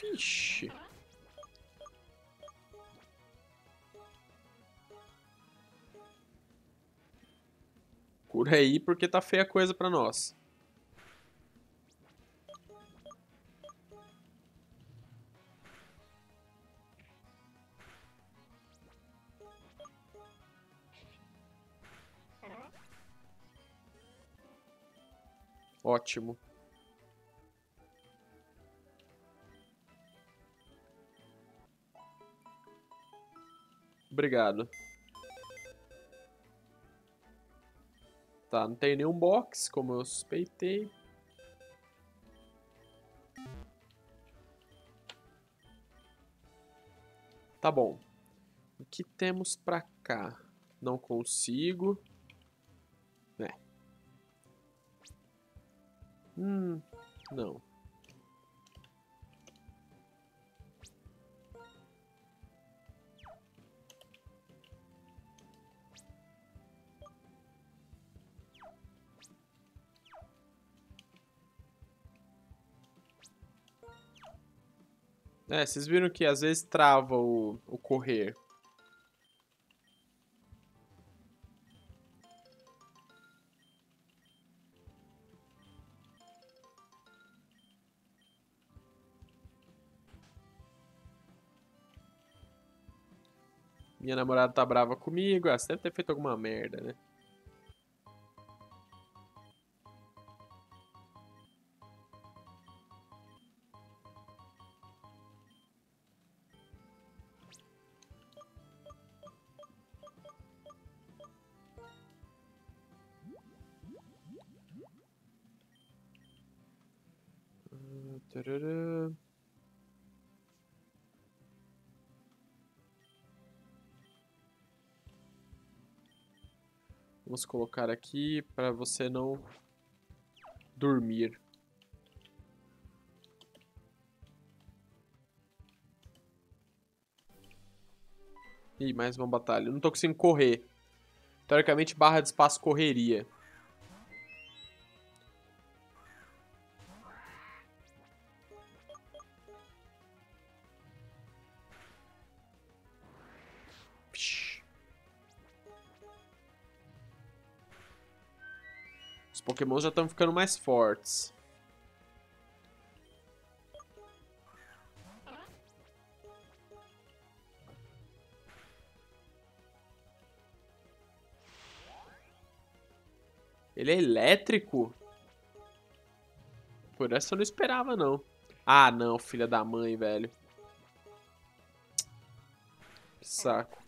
S1: Vixe. Cura aí, porque tá feia a coisa pra nós. Ótimo. Obrigado. Tá, não tem nenhum box, como eu suspeitei. Tá bom. O que temos pra cá? Não consigo. Hum, não. É, vocês viram que às vezes trava o, o correr. Minha namorada tá brava comigo. Ah, deve ter feito alguma merda, né? Vamos colocar aqui para você não dormir. Ih, mais uma batalha. não tô conseguindo correr. Teoricamente, barra de espaço correria. Pokémon já estão ficando mais fortes. Ele é elétrico? Por essa eu não esperava, não. Ah, não, filha da mãe, velho. Saco.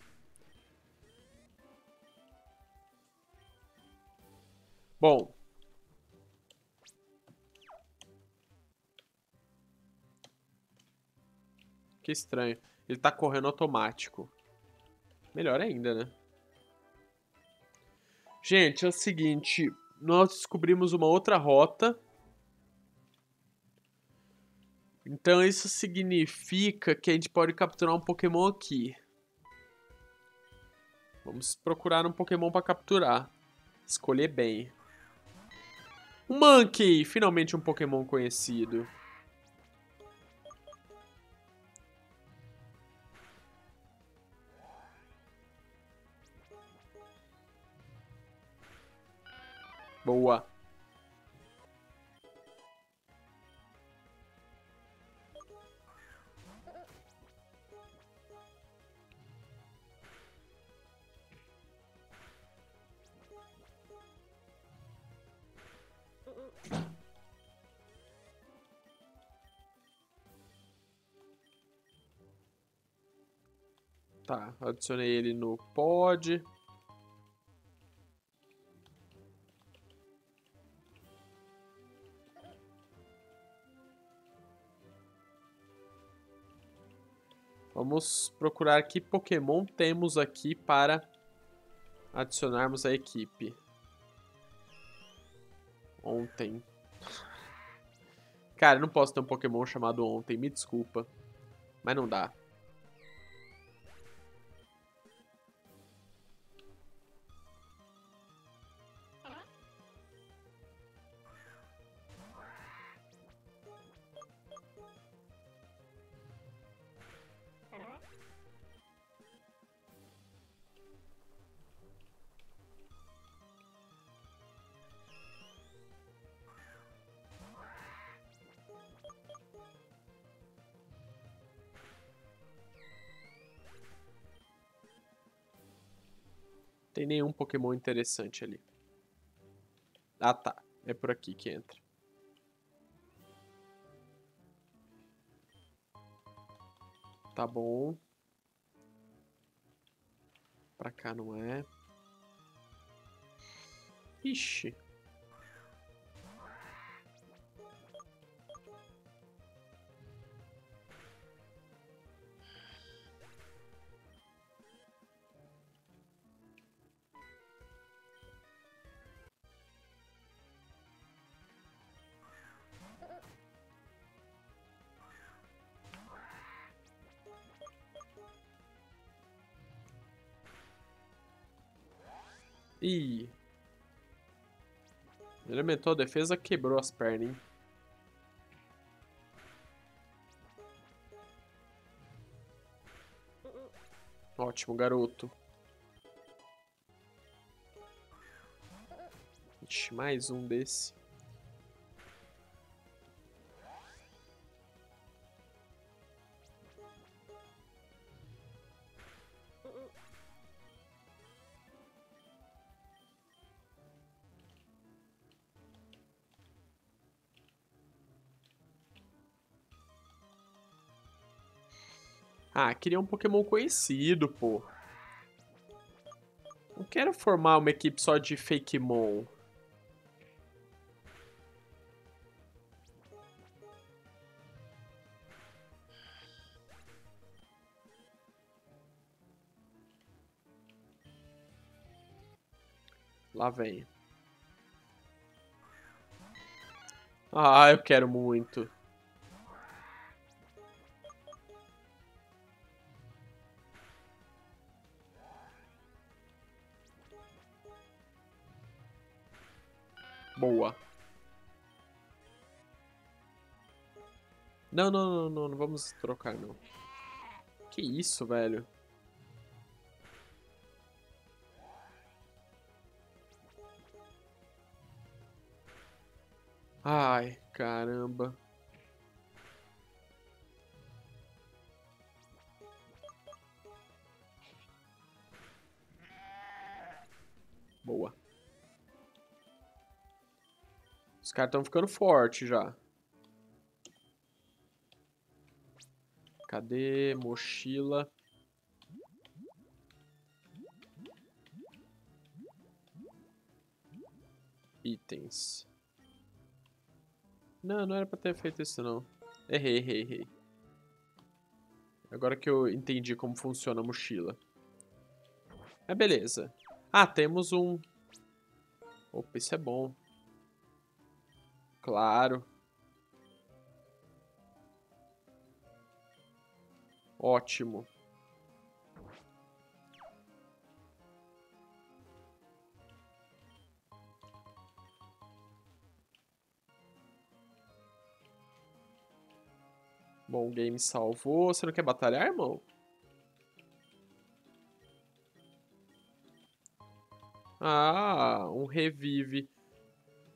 S1: Bom, Que estranho. Ele tá correndo automático. Melhor ainda, né? Gente, é o seguinte. Nós descobrimos uma outra rota. Então isso significa que a gente pode capturar um Pokémon aqui. Vamos procurar um Pokémon para capturar. Escolher bem. Um Monkey! Finalmente um Pokémon conhecido. Boa. Tá, adicionei ele no pod. Vamos procurar que Pokémon temos aqui para adicionarmos a equipe. Ontem. Cara, eu não posso ter um Pokémon chamado Ontem, me desculpa. Mas não dá. Nenhum Pokémon interessante ali. Ah, tá. É por aqui que entra. Tá bom. Pra cá não é. Ixi. Ih. Ele a defesa, quebrou as pernas, hein? Ótimo, garoto. Ixi, mais um desse. Ah, queria um Pokémon conhecido, pô. Não quero formar uma equipe só de Fakemon. Lá vem. Ah, eu quero muito. Boa. Não, não, não, não, não vamos trocar, não. Que isso, velho? Ai, caramba. Boa. Os caras estão ficando fortes já. Cadê? Mochila. Itens. Não, não era pra ter feito isso não. Errei, errei, errei. Agora que eu entendi como funciona a mochila. Mas beleza. Ah, temos um... Opa, isso é bom. Claro. Ótimo. Bom, o game salvou. Você não quer batalhar, irmão? Ah, um revive.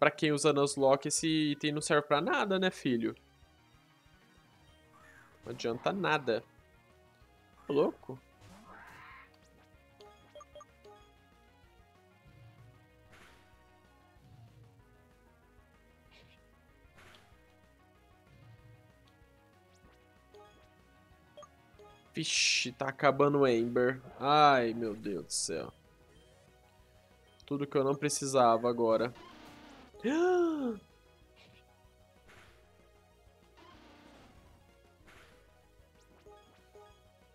S1: Pra quem usa Nuzlocke, esse item não serve pra nada, né, filho? Não adianta nada. Louco. Vixe, tá acabando o Ember. Ai, meu Deus do céu. Tudo que eu não precisava agora.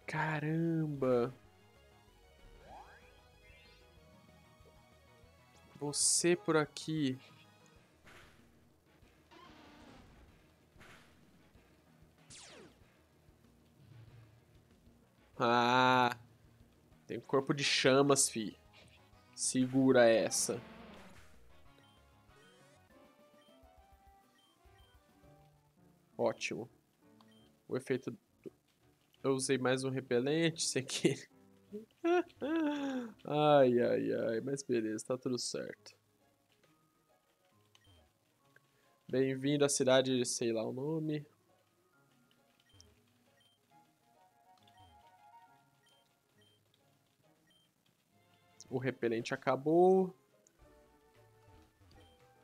S1: Caramba. Você por aqui. Ah. Tem corpo de chamas, fi. Segura essa. Ótimo. O efeito... Eu usei mais um repelente, isso aqui. ai, ai, ai. Mas beleza, tá tudo certo. Bem-vindo à cidade, sei lá o nome. O repelente acabou.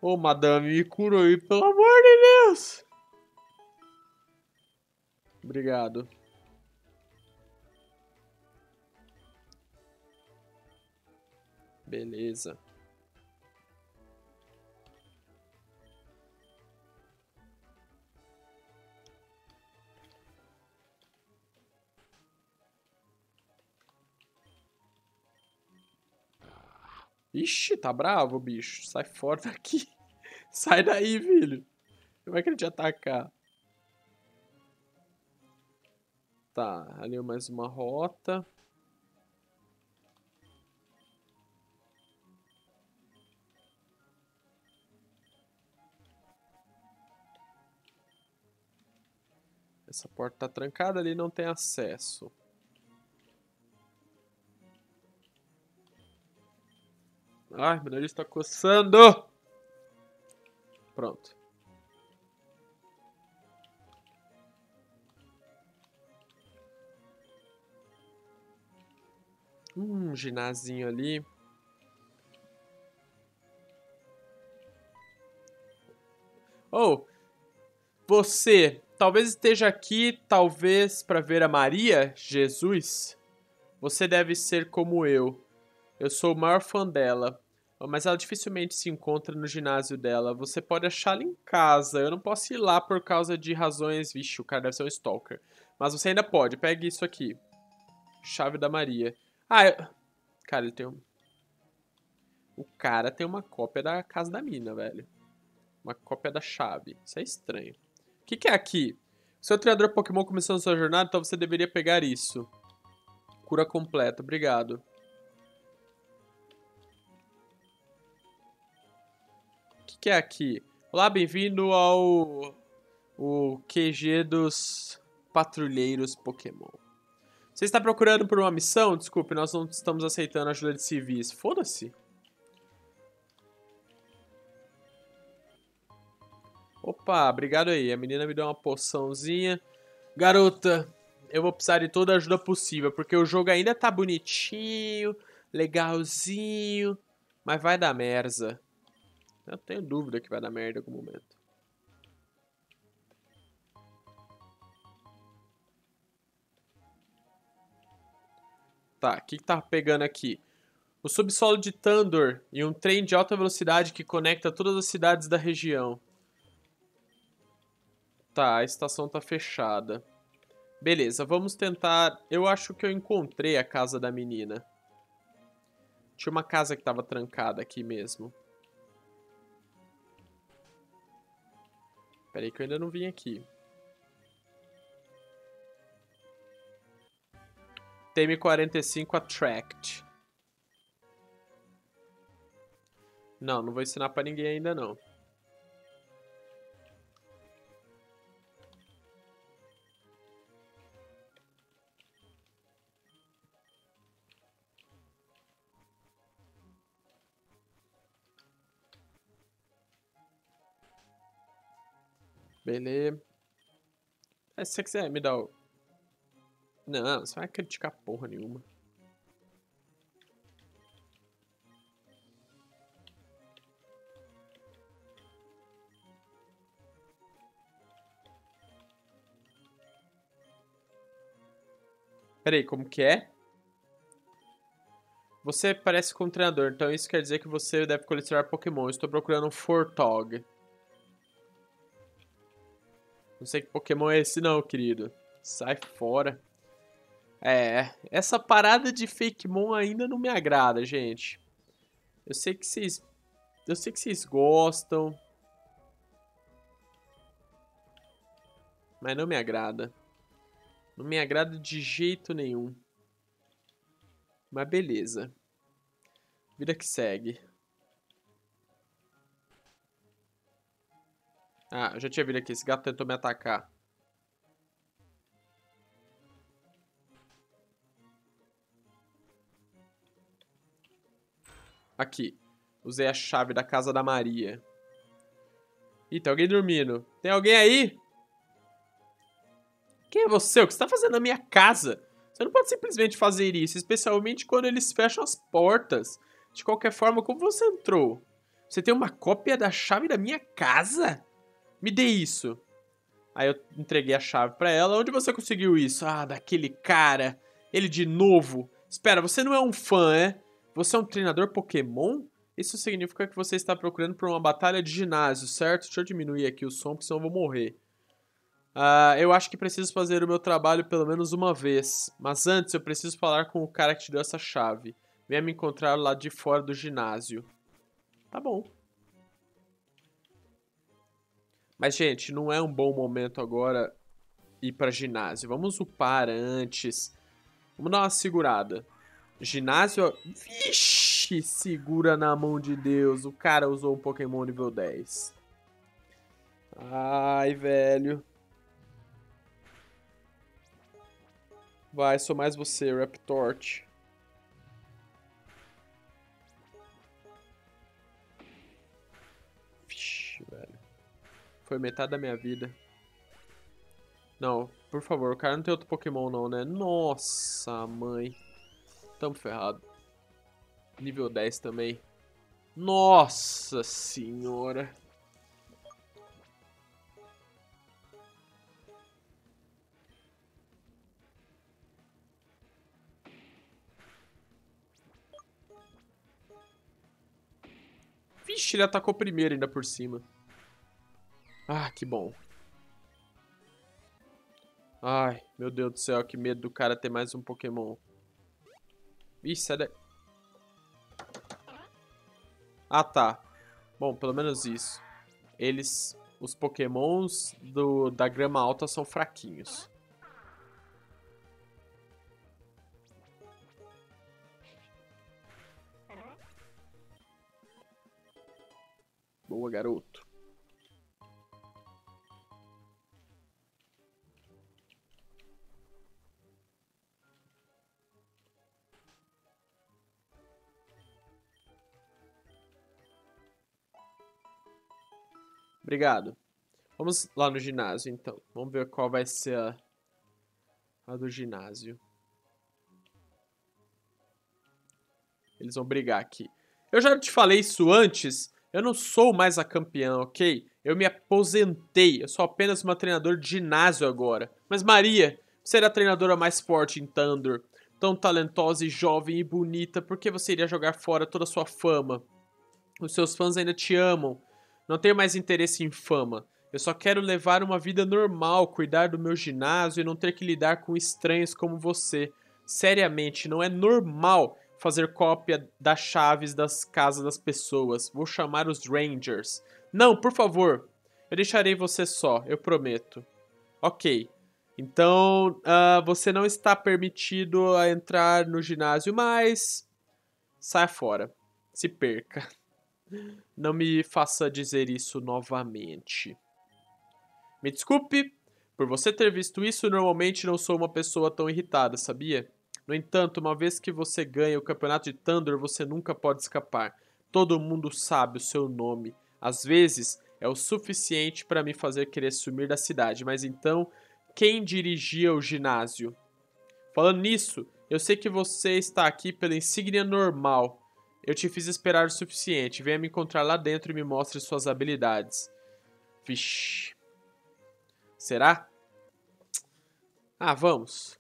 S1: Ô, madame, me cura aí, pelo amor de Deus! Obrigado. Beleza. Ixi, tá bravo, bicho. Sai fora daqui. Sai daí, filho. Como é que ele te atacar? Tá, ali mais uma rota. Essa porta tá trancada ali, não tem acesso. Ai, meu nariz tá coçando! Pronto. Hum, um ginásinho ali. Oh, você talvez esteja aqui, talvez para ver a Maria, Jesus. Você deve ser como eu. Eu sou o maior fã dela, mas ela dificilmente se encontra no ginásio dela. Você pode achá-la em casa. Eu não posso ir lá por causa de razões. Vixe, o cara deve ser um stalker. Mas você ainda pode. Pegue isso aqui. Chave da Maria. Ah, eu... cara, ele tem um. O cara tem uma cópia da casa da mina, velho. Uma cópia da chave. Isso é estranho. O que, que é aqui? Seu treinador Pokémon começou sua jornada, então você deveria pegar isso. Cura completa, obrigado. O que, que é aqui? Olá, bem-vindo ao o QG dos patrulheiros Pokémon. Você está procurando por uma missão? Desculpe, nós não estamos aceitando ajuda de civis. Foda-se. Opa, obrigado aí. A menina me deu uma poçãozinha. Garota, eu vou precisar de toda a ajuda possível, porque o jogo ainda tá bonitinho, legalzinho, mas vai dar merda. Eu tenho dúvida que vai dar merda em algum momento. Tá, o que, que tá pegando aqui? O subsolo de Tandor e um trem de alta velocidade que conecta todas as cidades da região. Tá, a estação tá fechada. Beleza, vamos tentar... Eu acho que eu encontrei a casa da menina. Tinha uma casa que tava trancada aqui mesmo. Pera aí que eu ainda não vim aqui. TM45 Attract. Não, não vou ensinar pra ninguém ainda não. Beleza. É, se você quiser me dar o... Não, você vai criticar porra nenhuma. Peraí, como que é? Você parece com um treinador, então isso quer dizer que você deve colecionar Pokémon. estou procurando um Fortog. Não sei que Pokémon é esse não, querido. Sai fora. É, essa parada de Fakemon ainda não me agrada, gente. Eu sei que vocês... Eu sei que vocês gostam. Mas não me agrada. Não me agrada de jeito nenhum. Mas beleza. Vida que segue. Ah, eu já tinha visto aqui. Esse gato tentou me atacar. Aqui. Usei a chave da casa da Maria. Ih, tem alguém dormindo. Tem alguém aí? Quem é você? O que você está fazendo na minha casa? Você não pode simplesmente fazer isso, especialmente quando eles fecham as portas. De qualquer forma, como você entrou? Você tem uma cópia da chave da minha casa? Me dê isso. Aí eu entreguei a chave para ela. Onde você conseguiu isso? Ah, daquele cara. Ele de novo. Espera, você não é um fã, é? Você é um treinador Pokémon? Isso significa que você está procurando por uma batalha de ginásio, certo? Deixa eu diminuir aqui o som, porque senão eu vou morrer. Uh, eu acho que preciso fazer o meu trabalho pelo menos uma vez. Mas antes eu preciso falar com o cara que te deu essa chave. Venha me encontrar lá de fora do ginásio. Tá bom. Mas, gente, não é um bom momento agora ir para ginásio. Vamos upar antes. Vamos dar uma segurada. Ginásio... Vixe, segura na mão de Deus. O cara usou um Pokémon nível 10. Ai, velho. Vai, sou mais você, Raptort. Foi metade da minha vida. Não, por favor, o cara não tem outro Pokémon não, né? Nossa, mãe. Tamo ferrado. Nível 10 também. Nossa senhora. Vixe, ele atacou primeiro ainda por cima. Ah, que bom. Ai, meu Deus do céu, que medo do cara ter mais um Pokémon. Ih, sai daí. Ah, tá. Bom, pelo menos isso. Eles, os Pokémons do, da grama alta são fraquinhos. Boa, garoto. Obrigado. Vamos lá no ginásio, então. Vamos ver qual vai ser a, a do ginásio. Eles vão brigar aqui. Eu já te falei isso antes. Eu não sou mais a campeã, ok? Eu me aposentei. Eu sou apenas uma treinadora de ginásio agora. Mas Maria, você era a treinadora mais forte em Thunder. Tão talentosa e jovem e bonita. Por que você iria jogar fora toda a sua fama? Os seus fãs ainda te amam. Não tenho mais interesse em fama. Eu só quero levar uma vida normal, cuidar do meu ginásio e não ter que lidar com estranhos como você. Seriamente, não é normal fazer cópia das chaves das casas das pessoas. Vou chamar os Rangers. Não, por favor. Eu deixarei você só, eu prometo. Ok. Então, uh, você não está permitido a entrar no ginásio mais. Saia fora. Se perca. Não me faça dizer isso novamente. Me desculpe, por você ter visto isso, normalmente não sou uma pessoa tão irritada, sabia? No entanto, uma vez que você ganha o campeonato de Thunder, você nunca pode escapar. Todo mundo sabe o seu nome. Às vezes, é o suficiente para me fazer querer sumir da cidade, mas então, quem dirigia o ginásio? Falando nisso, eu sei que você está aqui pela insígnia normal, eu te fiz esperar o suficiente. Venha me encontrar lá dentro e me mostre suas habilidades. Vixe. Será? Ah, vamos.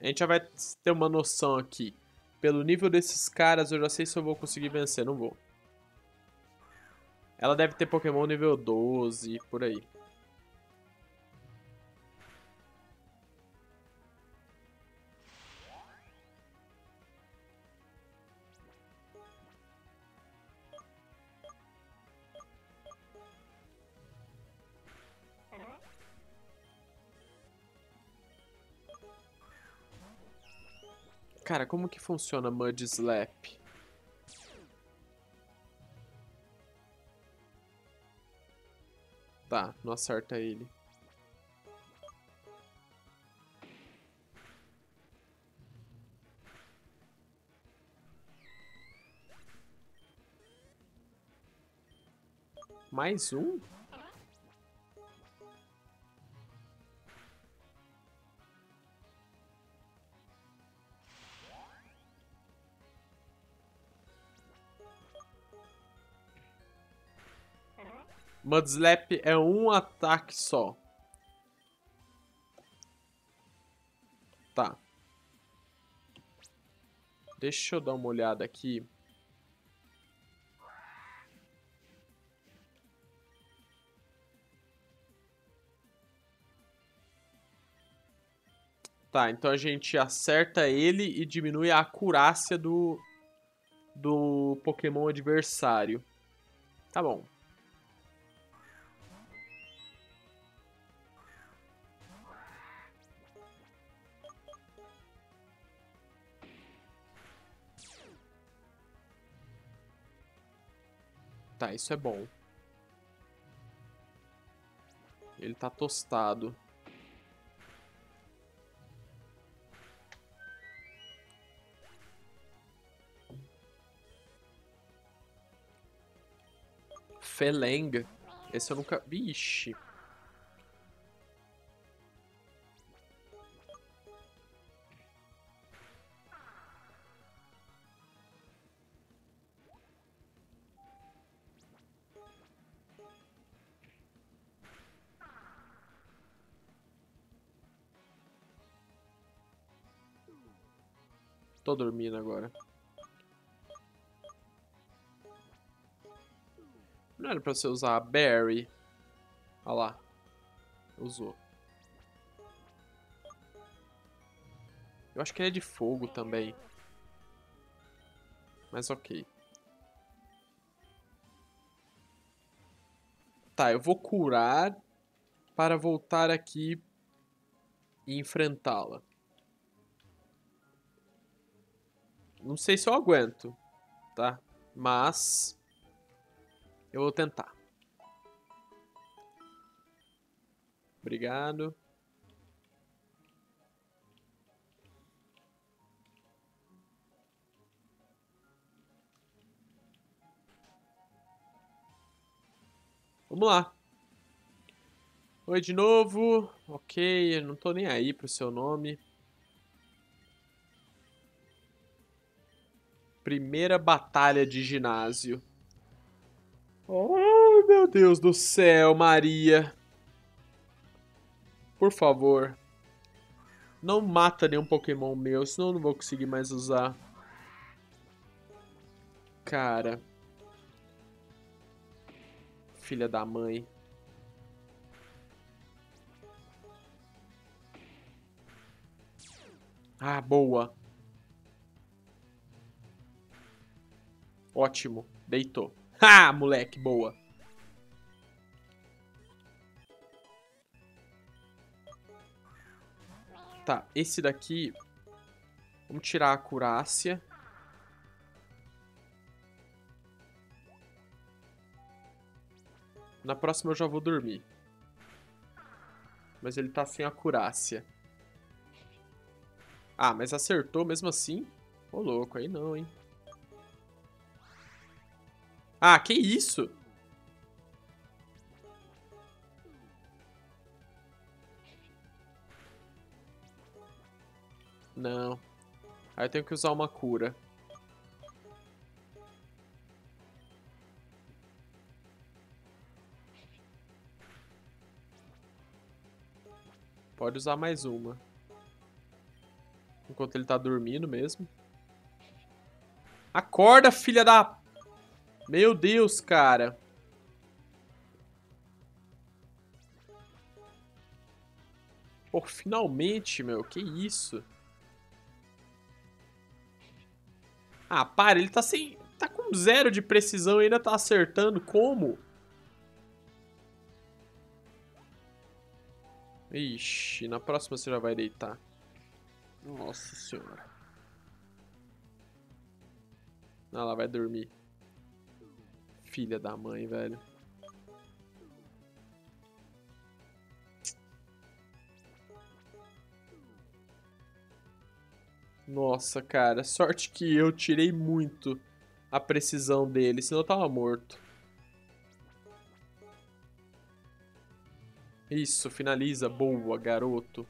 S1: A gente já vai ter uma noção aqui. Pelo nível desses caras, eu já sei se eu vou conseguir vencer. Não vou. Ela deve ter Pokémon nível 12, por aí. Como que funciona Mud Slap? Tá, não acerta ele. Mais um? Mudslap é um ataque só. Tá. Deixa eu dar uma olhada aqui. Tá, então a gente acerta ele e diminui a acurácia do, do Pokémon adversário. Tá bom. Tá, isso é bom. Ele tá tostado. Feleng. Esse eu nunca... Vixe. tô dormindo agora. Não era pra você usar a Barry. Olha lá. Usou. Eu acho que ele é de fogo também. Mas ok. Tá, eu vou curar para voltar aqui e enfrentá-la. Não sei se eu aguento, tá? Mas eu vou tentar. Obrigado. Vamos lá. Oi de novo. Ok, não tô nem aí pro seu nome. Primeira batalha de ginásio. Oh, meu Deus do céu, Maria. Por favor. Não mata nenhum Pokémon meu, senão eu não vou conseguir mais usar. Cara. Filha da mãe. Ah, boa. Ótimo. Deitou. Ha, moleque, boa. Tá, esse daqui... Vamos tirar a curácia. Na próxima eu já vou dormir. Mas ele tá sem a curácia. Ah, mas acertou mesmo assim? Ô, louco, aí não, hein? Ah, que isso? Não. Aí eu tenho que usar uma cura. Pode usar mais uma. Enquanto ele tá dormindo mesmo. Acorda, filha da... Meu Deus, cara. Pô, finalmente, meu. Que isso? Ah, para. Ele tá sem... Tá com zero de precisão e ainda tá acertando. Como? Ixi, na próxima você já vai deitar. Nossa senhora. Ela vai dormir. Filha da mãe, velho. Nossa, cara. Sorte que eu tirei muito a precisão dele, senão eu tava morto. Isso, finaliza. Boa, garoto.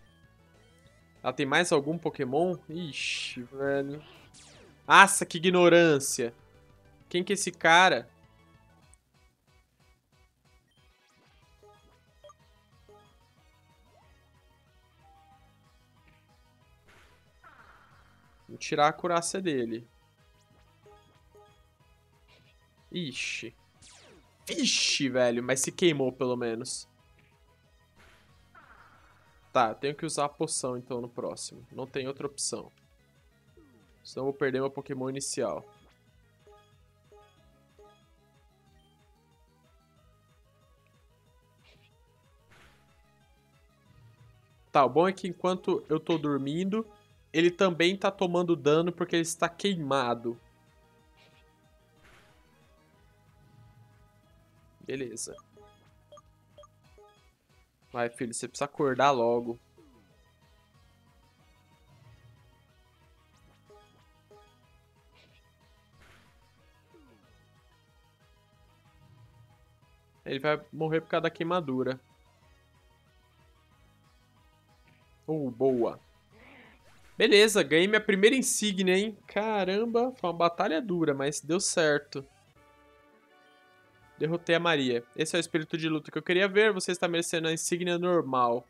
S1: Ela tem mais algum Pokémon? Ixi, velho. Nossa, que ignorância. Quem que é esse cara? Vou tirar a curaça dele. Ixi. Ixi, velho. Mas se queimou, pelo menos. Tá, tenho que usar a poção, então, no próximo. Não tem outra opção. Senão eu vou perder meu Pokémon inicial. Tá, o bom é que enquanto eu tô dormindo, ele também tá tomando dano porque ele está queimado. Beleza. Vai, filho, você precisa acordar logo. Ele vai morrer por causa da queimadura. Oh, boa. Beleza, ganhei minha primeira insígnia, hein? Caramba, foi uma batalha dura, mas deu certo. Derrotei a Maria. Esse é o espírito de luta que eu queria ver. Você está merecendo a insígnia normal.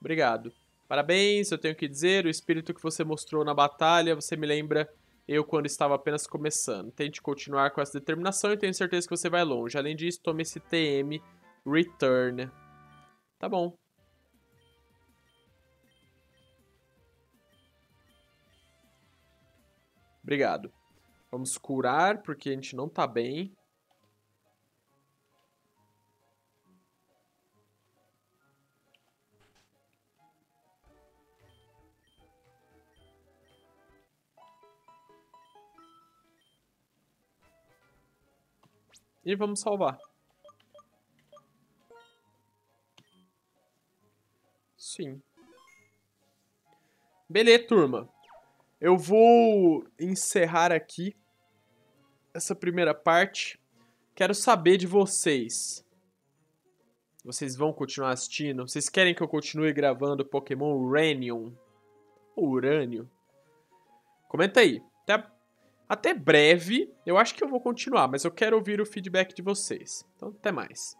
S1: Obrigado. Parabéns, eu tenho que dizer, o espírito que você mostrou na batalha, você me lembra eu quando estava apenas começando. Tente continuar com essa determinação e tenho certeza que você vai longe. Além disso, tome esse TM Return. Tá bom. Obrigado. Vamos curar, porque a gente não tá bem. E vamos salvar. Sim. Beleza, turma. Eu vou encerrar aqui essa primeira parte. Quero saber de vocês. Vocês vão continuar assistindo? Vocês querem que eu continue gravando Pokémon Uranium? Urânio? Comenta aí. Até, até breve. Eu acho que eu vou continuar, mas eu quero ouvir o feedback de vocês. Então, até mais.